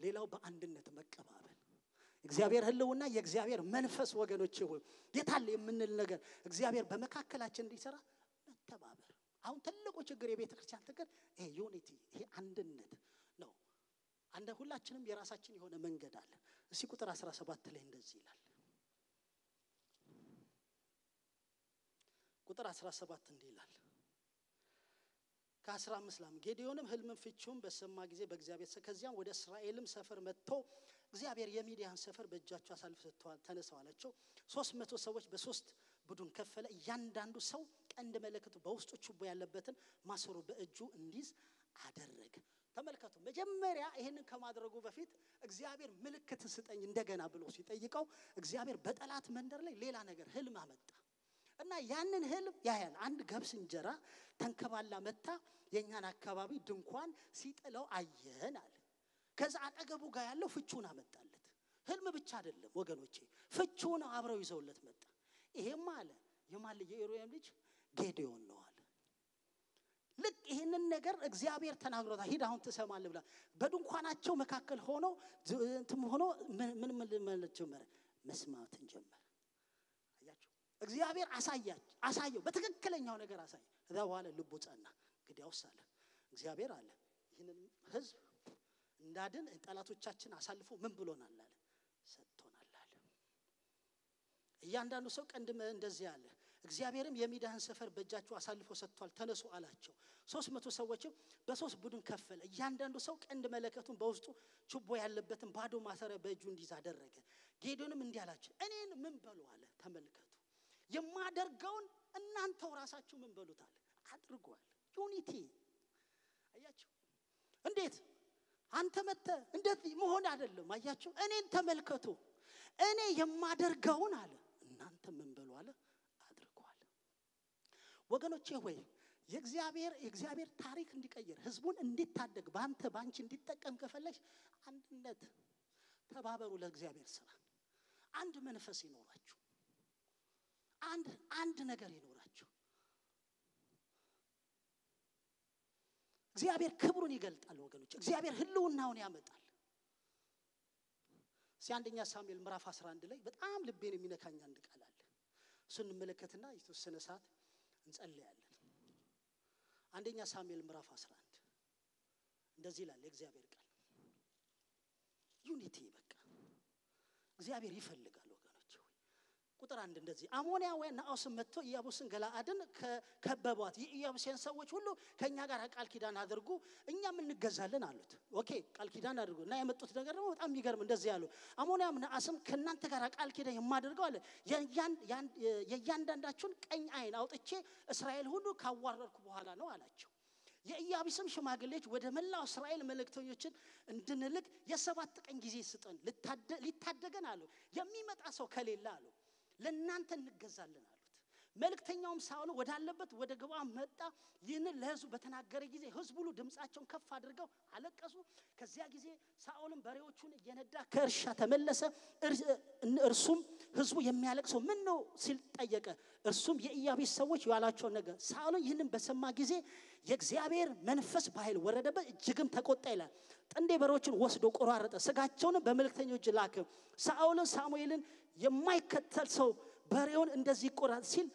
ሌላው በአንድነት መቀባበል እግዚአብሔር ህልውና የእግዚአብሔር መንፈስ ወገኖቼ ሆይ የታለ የምንል ነገር እግዚአብሔር በመካከላችን እንዲሰራ መተባበር። አሁን ትልቁ ችግር የቤተ ክርስቲያን ትግል ይሄ unity ይሄ አንድነት ነው። አንደ ሁላችንም የራሳችን የሆነ መንገድ አለ። እስቲ ቁጥር 17 ላይ እንደዚህ ይላል። ቁጥር 17 እንዲህ ይላል ከአስራ አምስት ላም ጌዲዮንም ህልምን ፍቺውን በሰማ ጊዜ በእግዚአብሔር ከዚያም ወደ እስራኤልም ሰፈር መጥቶ እግዚአብሔር የሚዲያን ሰፈር በእጃቸው አሳልፎ ሰጥተዋል ተነሰው ሶስት መቶ ሰዎች በሶስት ቡድን ከፈለ። እያንዳንዱ ሰው ቀንድ መለከቱ በውስጡ ችቦ ያለበትን ማሰሮ በእጁ እንዲይዝ አደረገ። ተመልከቱ። መጀመሪያ ይህንን ከማድረጉ በፊት እግዚአብሔር ምልክት ስጠኝ እንደገና ብሎ ሲጠይቀው እግዚአብሔር በጠላት መንደር ላይ ሌላ ነገር ህልም አመጣ። እና ያንን ህልም ያያል። አንድ ገብስ እንጀራ ተንከባላ መታ የእኛን አካባቢ ድንኳን ሲጥለው አየን አለ። ከዛ አጠገቡ ጋር ያለው ፍቹን አመጣለት። ህልም ብቻ አይደለም ወገኖቼ፣ ፍቹን አብረው ይዘውለት መጣ። ይሄማ አለ ልጅ የኢዮአብ ልጅ ጌዴዎን ነው አለ። ልክ ይህንን ነገር እግዚአብሔር ተናግሮታል። ሂድ አሁን ትሰማለህ ብላ በድንኳናቸው መካከል ሆኖ እንትም ሆኖ ምን ምን ጀመረ? መስማትን ጀመረ። እግዚአብሔር አሳያች አሳየው በትክክለኛው ነገር አሳየ። ከዛ በኋላ ልቡ ጸና። እንግዲያውስ አለ እግዚአብሔር አለ ይህንን ህዝብ እንዳድን ጠላቶቻችን አሳልፎ ምን ብሎናል አለ ሰጥቶናል አለ። እያንዳንዱ ሰው ቀንድ እንደዚህ አለ። እግዚአብሔርም የምድያምን ሰፈር በእጃቸው አሳልፎ ሰጥቷል፣ ተነሱ አላቸው። ሶስት መቶ ሰዎችም በሶስት ቡድን ከፈለ። እያንዳንዱ ሰው ቀንድ መለከቱን በውስጡ ችቦ ያለበትን ባዶ ማሰሮ በእጁ እንዲይዝ አደረገ። ጌዴዎንም እንዲህ አላቸው፣ እኔን ምን በሉ አለ። ተመልከቱ የማደርገውን እናንተው ራሳችሁ ምን በሉታል አድርጓል። unity አያችሁ እንዴት አንተ መተ እንደዚህ መሆን አይደለም። አያችሁ እኔን ተመልከቱ። እኔ የማደርገውን አለ እናንተ ምን በሉ አለ አድርጓል። ወገኖቼ ሆይ የእግዚአብሔር የእግዚአብሔር ታሪክ እንዲቀይር ህዝቡን እንዲታደግ በአንተ በአንቺ እንዲጠቀም ከፈለሽ አንድነት ተባበሩ። ለእግዚአብሔር ስራ አንድ መንፈስ ይኖራችሁ አንድ አንድ ነገር ይኖራችሁ። እግዚአብሔር ክብሩን ይገልጣል ወገኖች። እግዚአብሔር ህልውናውን ያመጣል። እስኪ አንደኛ ሳሙኤል ምዕራፍ 11 ላይ በጣም ልቤን የሚነካኝ አንድ ቃል አለ። እሱን እንመለከትና የተወሰነ ሰዓት እንጸልያለን። አንደኛ ሳሙኤል ምዕራፍ 11 እንደዚህ ይላል የእግዚአብሔር ቃል። unity በቃ እግዚአብሔር ይፈልጋል ቁጥር አንድ እንደዚህ አሞናዊው ናዖስ መጥቶ ኢያቢስ ገለዓድን ከበቧት። የኢያቢስም ሰዎች ሁሉ ከእኛ ጋር ቃል ኪዳን አድርጉ እኛም እንገዛለን አሉት። okay ቃል ኪዳን አድርጉ እና የመጡት ነገር ደግሞ በጣም የሚገርም እንደዚህ ያሉ አሞናዊው ናዖስም ከእናንተ ጋር ቃል ኪዳን የማደርገው አለ የእያንዳንዳችሁን ቀኝ ዓይን አውጥቼ እስራኤል ሁሉ ካዋረድኩ በኋላ ነው አላቸው። የኢያቢስም ሽማግሌዎች ወደ መላው እስራኤል መልእክተኞችን እንድንልክ የሰባት ቀን ጊዜ ስጠን ሊታደገን አሉ። የሚመጣ ሰው ከሌለ አሉ ለእናንተ እንገዛለን አሉት። መልእክተኛውም ሳውል ወዳለበት ወደ ገባ መጣ። ይህንን ለሕዝቡ በተናገረ ጊዜ ሕዝቡ ሁሉ ድምፃቸውን ከፍ አድርገው አለቀሱ። ከዚያ ጊዜ ሳኦልም በሬዎቹን እየነዳ ከእርሻ ተመለሰ። እርሱም ሕዝቡ የሚያለቅሰው ምን ነው ሲል ጠየቀ። እርሱም የኢያቢስ ሰዎች ያላቸውን ነገር ሳኦልን ይህንን በሰማ ጊዜ የእግዚአብሔር መንፈስ በኃይል ወረደበት፣ እጅግም ተቆጣ ይላል። ጥንዴ በሬዎችን ወስዶ ቆራረጠ፣ ስጋቸውንም በመልእክተኞች ላከ። ሳኦልን ሳሙኤልን የማይከተል ሰው በሬውን እንደዚህ ይቆራጥ ሲል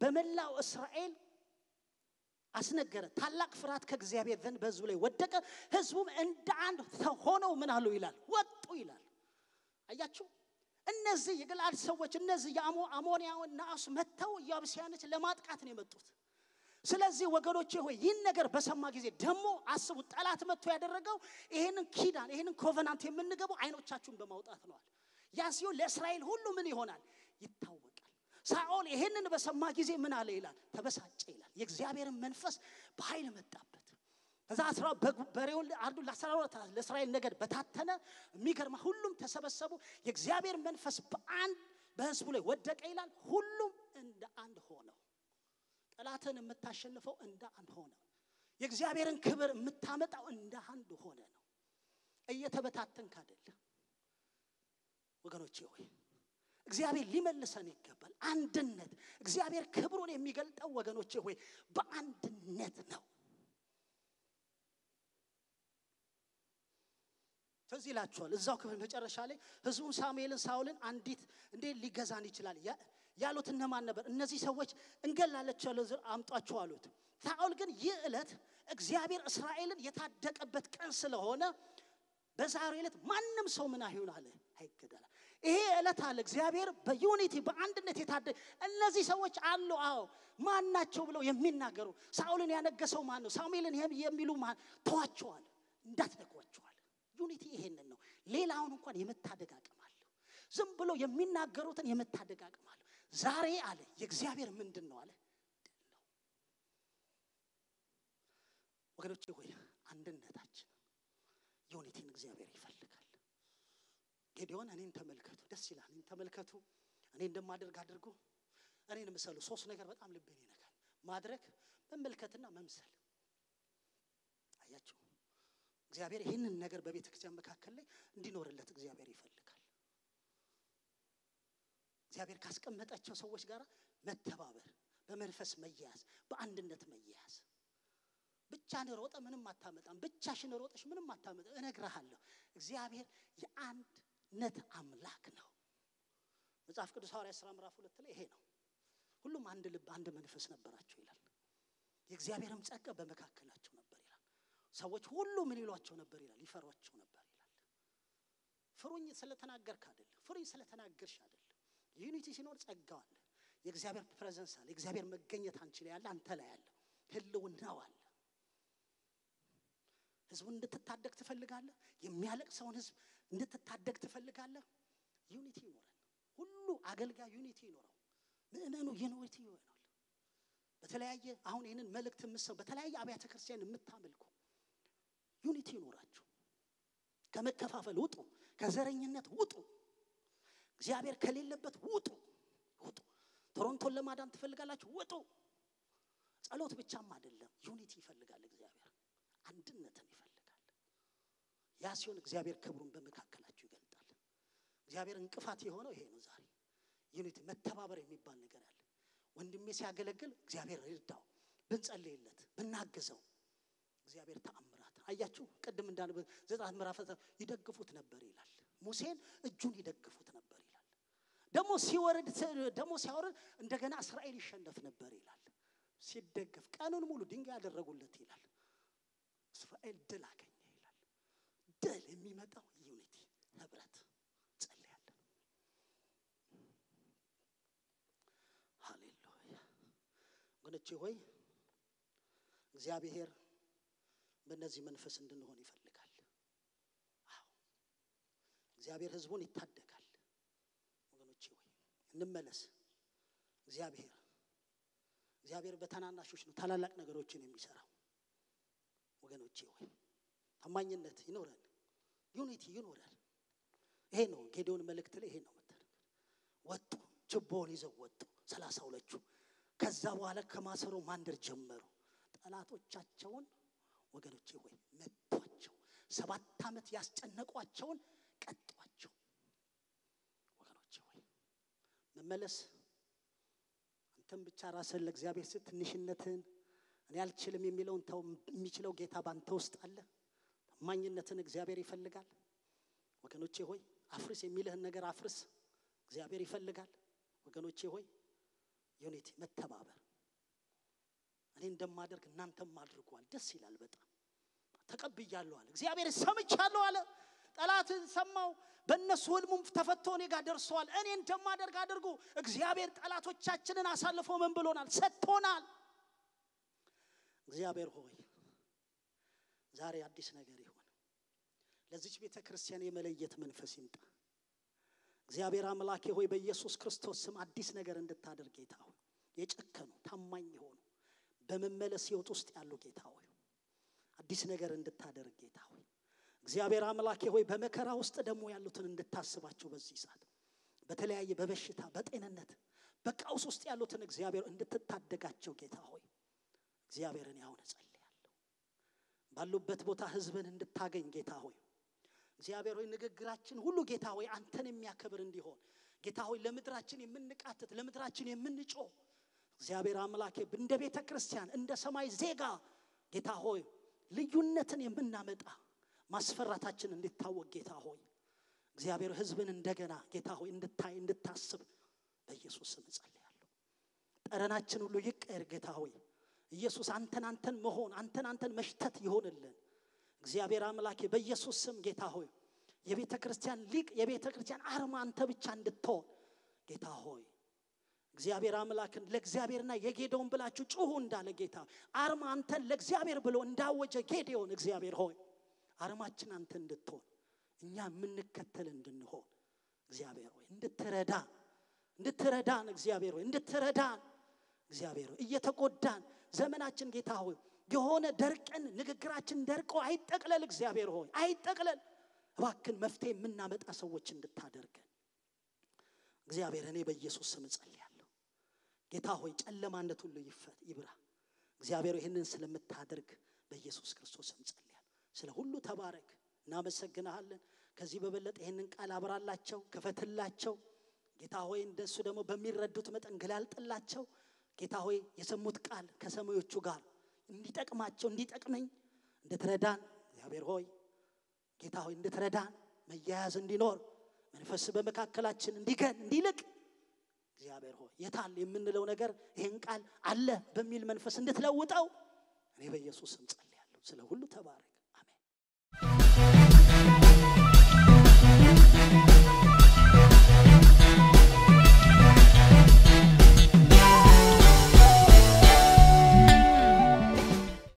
በመላው እስራኤል አስነገረ። ታላቅ ፍርሃት ከእግዚአብሔር ዘንድ በሕዝቡ ላይ ወደቀ። ሕዝቡም እንደ አንድ ሆነው ምን አሉ ይላል ወጡ ይላል። አያችሁ እነዚህ የገለዓድ ሰዎች እነዚህ የአሞንያውን ናዖስ መጥተው ኢያቡሳውያኖች ለማጥቃት ነው የመጡት። ስለዚህ ወገኖቼ ሆይ ይህን ነገር በሰማ ጊዜ ደግሞ አስቡ፣ ጠላት መጥቶ ያደረገው ይሄንን ኪዳን ይሄንን ኮቨናንት የምንገባው አይኖቻችሁን በማውጣት ነዋል። ያ ሲሆን ለእስራኤል ሁሉ ምን ይሆናል? ይታወቃል። ሳኦል ይሄንን በሰማ ጊዜ ምን አለ ይላል? ተበሳጨ ይላል። የእግዚአብሔርን መንፈስ በኃይል መጣበት። ከዛ አስራ በሬውን ሁለት ለእስራኤል ነገድ በታተነ። የሚገርማ ሁሉም ተሰበሰቡ። የእግዚአብሔር መንፈስ በአንድ በህዝቡ ላይ ወደቀ ይላል። ሁሉም እንደ አንድ ሆነው ጠላትን የምታሸንፈው እንደ አንድ ሆነ። የእግዚአብሔርን ክብር የምታመጣው እንደ አንድ ሆነ ነው። እየተበታተንክ አይደለም ወገኖቼ ሆይ እግዚአብሔር ሊመልሰን ይገባል። አንድነት እግዚአብሔር ክብሩን የሚገልጠው ወገኖቼ ሆይ በአንድነት ነው። ትዝ ይላችኋል እዛው ክፍል መጨረሻ ላይ ህዝቡን ሳሙኤልን ሳውልን አንዲት እንዴት ሊገዛን ይችላል ያሉት እነማን ነበር? እነዚህ ሰዎች እንገላለቸው አምጧቸው አሉት። ሳኦል ግን ይህ ዕለት እግዚአብሔር እስራኤልን የታደገበት ቀን ስለሆነ በዛሬው ዕለት ማንም ሰው ምንም አይሁን አለ አይገደላል። ይሄ ዕለት አለ እግዚአብሔር በ unity በአንድነት የታደገ እነዚህ ሰዎች አሉ። አዎ ናቸው ብለው የሚናገሩ ሳኦልን ያነገሰው ማን ነው? ሳሙኤልን የሚሉ ማን ተዋቸዋል፣ እንዳትነኳቸዋል። unity ይሄንን ነው። ሌላውን እንኳን የመታደግ አቅም አለው። ዝም ብሎ የሚናገሩትን የመታደግ አቅም አለው። ዛሬ አለ የእግዚአብሔር ምንድን ነው አለ ነው። ወገኖቼ ሆይ አንድነታችን unity ን እግዚአብሔር ይፈልጋል። ጌዲዮን እኔን ተመልከቱ፣ ደስ ይላል። እኔን ተመልከቱ፣ እኔ እንደማደርግ አድርጉ፣ እኔን ምሰሉ። ሶስት ነገር በጣም ልቤን ይነካል። ማድረግ፣ መመልከትና መምሰል። አያችሁ እግዚአብሔር ይህንን ነገር በቤተ ክርስቲያን መካከል ላይ እንዲኖርለት እግዚአብሔር ይፈልጋል። እግዚአብሔር ካስቀመጣቸው ሰዎች ጋር መተባበር፣ በመንፈስ መያያዝ፣ በአንድነት መያያዝ። ብቻህን ሮጠ ምንም አታመጣም። ብቻሽን ሮጠሽ ምንም አታመጣም። እነግርሃለሁ እግዚአብሔር የአንድነት አምላክ ነው። መጽሐፍ ቅዱስ ሐዋርያ ሥራ ምዕራፍ ሁለት ላይ ይሄ ነው። ሁሉም አንድ ልብ፣ አንድ መንፈስ ነበራቸው ይላል። የእግዚአብሔርም ጸጋ በመካከላቸው ነበር ይላል። ሰዎች ሁሉ ምን ይሏቸው ነበር ይላል? ይፈሯቸው ነበር ይላል። ፍሩኝ ስለተናገርክ አይደለም፣ ፍሩኝ ስለተናገርሽ አይደለም። unity ሲኖር ጸጋው አለ፣ የእግዚአብሔር presence አለ፣ የእግዚአብሔር መገኘት አንቺ ላይ ያለ፣ አንተ ላይ ያለ ህልውናው አለ። ህዝቡን እንድትታደግ ትፈልጋለህ? የሚያለቅሰውን ህዝብ እንድትታደግ ትፈልጋለህ? unity ይኖረን። ሁሉ አገልጋይ unity ይኖረው፣ ምእመኑ unity ይሆናል። በተለያየ አሁን ይህንን መልእክት የምትሰሙ በተለያየ አብያተ ክርስቲያን የምታመልኩ unity ይኖራችሁ። ከመከፋፈል ውጡ፣ ከዘረኝነት ውጡ፣ እግዚአብሔር ከሌለበት ውጡ፣ ውጡ። ቶሮንቶን ለማዳን ትፈልጋላችሁ? ውጡ። ጸሎት ብቻም አይደለም፣ unity ይፈልጋል እግዚአብሔር አንድነትን ያ ሲሆን እግዚአብሔር ክብሩን በመካከላችሁ ይገልጣል። እግዚአብሔር እንቅፋት የሆነው ይሄ ነው። ዛሬ unity መተባበር የሚባል ነገር አለ። ወንድሜ ሲያገለግል እግዚአብሔር ይርዳው፣ ብንጸልይለት፣ ብናግዘው እግዚአብሔር ተአምራት አያችሁ። ቅድም እንዳለ ዘጸአት ምዕራፍ ይደግፉት ነበር ይላል። ሙሴን እጁን ይደግፉት ነበር ይላል። ደግሞ ሲወርድ ደግሞ ሲያወርድ እንደገና እስራኤል ይሸነፍ ነበር ይላል። ሲደገፍ ቀኑን ሙሉ ድንጋይ ያደረጉለት ይላል። እስራኤል ድል አገኘ የሚመጣው ዩኒቲ ህብረት። ጸልያለን። ሃሌሉያ ወገኖቼ ሆይ እግዚአብሔር በእነዚህ መንፈስ እንድንሆን ይፈልጋል። አዎ እግዚአብሔር ህዝቡን ይታደጋል። ወገኖቼ ሆይ እንመለስ። እግዚአብሔር እግዚአብሔር በታናናሾች ነው ታላላቅ ነገሮችን የሚሰራው። ወገኖቼ ሆይ ታማኝነት ይኖረን፣ unity ይኖረን። ይሄ ነው ጌዲዮን መልእክት ላይ ይሄ ነው መተናገር። ወጡ፣ ችቦውን ይዘው ወጡ ሰላሳ ሁለቱ። ከዛ በኋላ ከማሰሮ ማንደር ጀመሩ። ጠላቶቻቸውን ወገኖቼ ሆይ መቷቸው። ሰባት ዓመት ያስጨነቋቸውን ቀጧቸው። ወገኖቼ ሆይ መመለስ አንተም ብቻ ራስህን ለእግዚአብሔር ስጥ ትንሽነትን እኔ አልችልም የሚለውን ተው። የሚችለው ጌታ ባንተ ውስጥ አለ። ታማኝነትን እግዚአብሔር ይፈልጋል። ወገኖቼ ሆይ አፍርስ የሚልህን ነገር አፍርስ፣ እግዚአብሔር ይፈልጋል። ወገኖቼ ሆይ unity መተባበር፣ እኔ እንደማደርግ እናንተም አድርጉ አለ። ደስ ይላል። በጣም ተቀብያለሁ አለ እግዚአብሔር። ሰምቻለሁ አለ። ጠላት ሰማው። በእነሱ ህልሙም ተፈቶ እኔ ጋር ደርሰዋል። እኔ እንደማደርግ አድርጉ። እግዚአብሔር ጠላቶቻችንን አሳልፎ ምን ብሎናል? ሰጥቶናል። እግዚአብሔር ሆይ ዛሬ አዲስ ነገር ይሁን። ለዚች ቤተ ክርስቲያን የመለየት መንፈስ ይምጣ። እግዚአብሔር አምላኬ ሆይ በኢየሱስ ክርስቶስ ስም አዲስ ነገር እንድታደርግ ጌታ ሆይ የጨከኑ ታማኝ የሆኑ በመመለስ ህይወት ውስጥ ያሉ ጌታ ሆይ አዲስ ነገር እንድታደርግ ጌታ ሆይ እግዚአብሔር አምላኬ ሆይ በመከራ ውስጥ ደግሞ ያሉትን እንድታስባቸው በዚህ ሰዓት በተለያየ በበሽታ በጤንነት በቀውስ ውስጥ ያሉትን እግዚአብሔር እንድትታደጋቸው ጌታ ሆይ እግዚአብሔርን ያሁን እጸልያለሁ ባሉበት ቦታ ህዝብን እንድታገኝ ጌታ ሆይ እግዚአብሔር ሆይ ንግግራችን ሁሉ ጌታ ሆይ አንተን የሚያከብር እንዲሆን ጌታ ሆይ ለምድራችን የምንቃትት ለምድራችን የምንጮህ እግዚአብሔር አምላኬ እንደ ቤተ ክርስቲያን እንደ ሰማይ ዜጋ ጌታ ሆይ ልዩነትን የምናመጣ ማስፈራታችን እንዲታወቅ ጌታ ሆይ እግዚአብሔር ህዝብን እንደገና ጌታ ሆይ እንድታይ እንድታስብ በኢየሱስ ስም እጸልያለሁ። ጠረናችን ሁሉ ይቀየር ጌታ ሆይ ኢየሱስ አንተን አንተን መሆን አንተን አንተን መሽተት ይሆንልን እግዚአብሔር አምላኬ በኢየሱስ ስም ጌታ ሆይ የቤተ ክርስቲያን ሊቅ የቤተ ክርስቲያን አርማ አንተ ብቻ እንድትሆን ጌታ ሆይ እግዚአብሔር አምላክን ለእግዚአብሔርና የጌደውን ብላችሁ ጩሁ እንዳለ ጌታ አርማ አንተን ለእግዚአብሔር ብሎ እንዳወጀ ጌዴዎን እግዚአብሔር ሆይ አርማችን አንተ እንድትሆን እኛ የምንከተል እንድንሆን እግዚአብሔር ሆይ እንድትረዳ እንድትረዳን እግዚአብሔር ሆይ እንድትረዳን እግዚአብሔር ሆይ እየተጎዳን ዘመናችን ጌታ ሆይ የሆነ ደርቀን ንግግራችን ደርቆ አይጠቅለል እግዚአብሔር ሆይ አይጠቅለል። እባክን መፍትሄ የምናመጣ ሰዎች እንድታደርገን። እግዚአብሔር እኔ በኢየሱስ ስም እጸልያለሁ። ጌታ ሆይ ጨለማነት ሁሉ ይብራ። እግዚአብሔር ይህንን ስለምታደርግ በኢየሱስ ክርስቶስ ስም ጸልያለሁ ስለ ሁሉ ተባረክ። እናመሰግንሃለን። ከዚህ በበለጠ ይህንን ቃል አብራላቸው ክፈትላቸው። ጌታ ሆይ እንደሱ ደግሞ በሚረዱት መጠን ግላልጥላቸው ጌታ ሆይ የሰሙት ቃል ከሰማዮቹ ጋር እንዲጠቅማቸው እንዲጠቅመኝ እንድትረዳን። እግዚአብሔር ሆይ ጌታ ሆይ እንድትረዳን መያያዝ እንዲኖር መንፈስ በመካከላችን እንዲገን እንዲልቅ። እግዚአብሔር ሆይ የታል የምንለው ነገር? ይህን ቃል አለ በሚል መንፈስ እንድትለውጠው። እኔ በኢየሱስ ስም ጸልያለሁ ስለ ሁሉ ተባረክ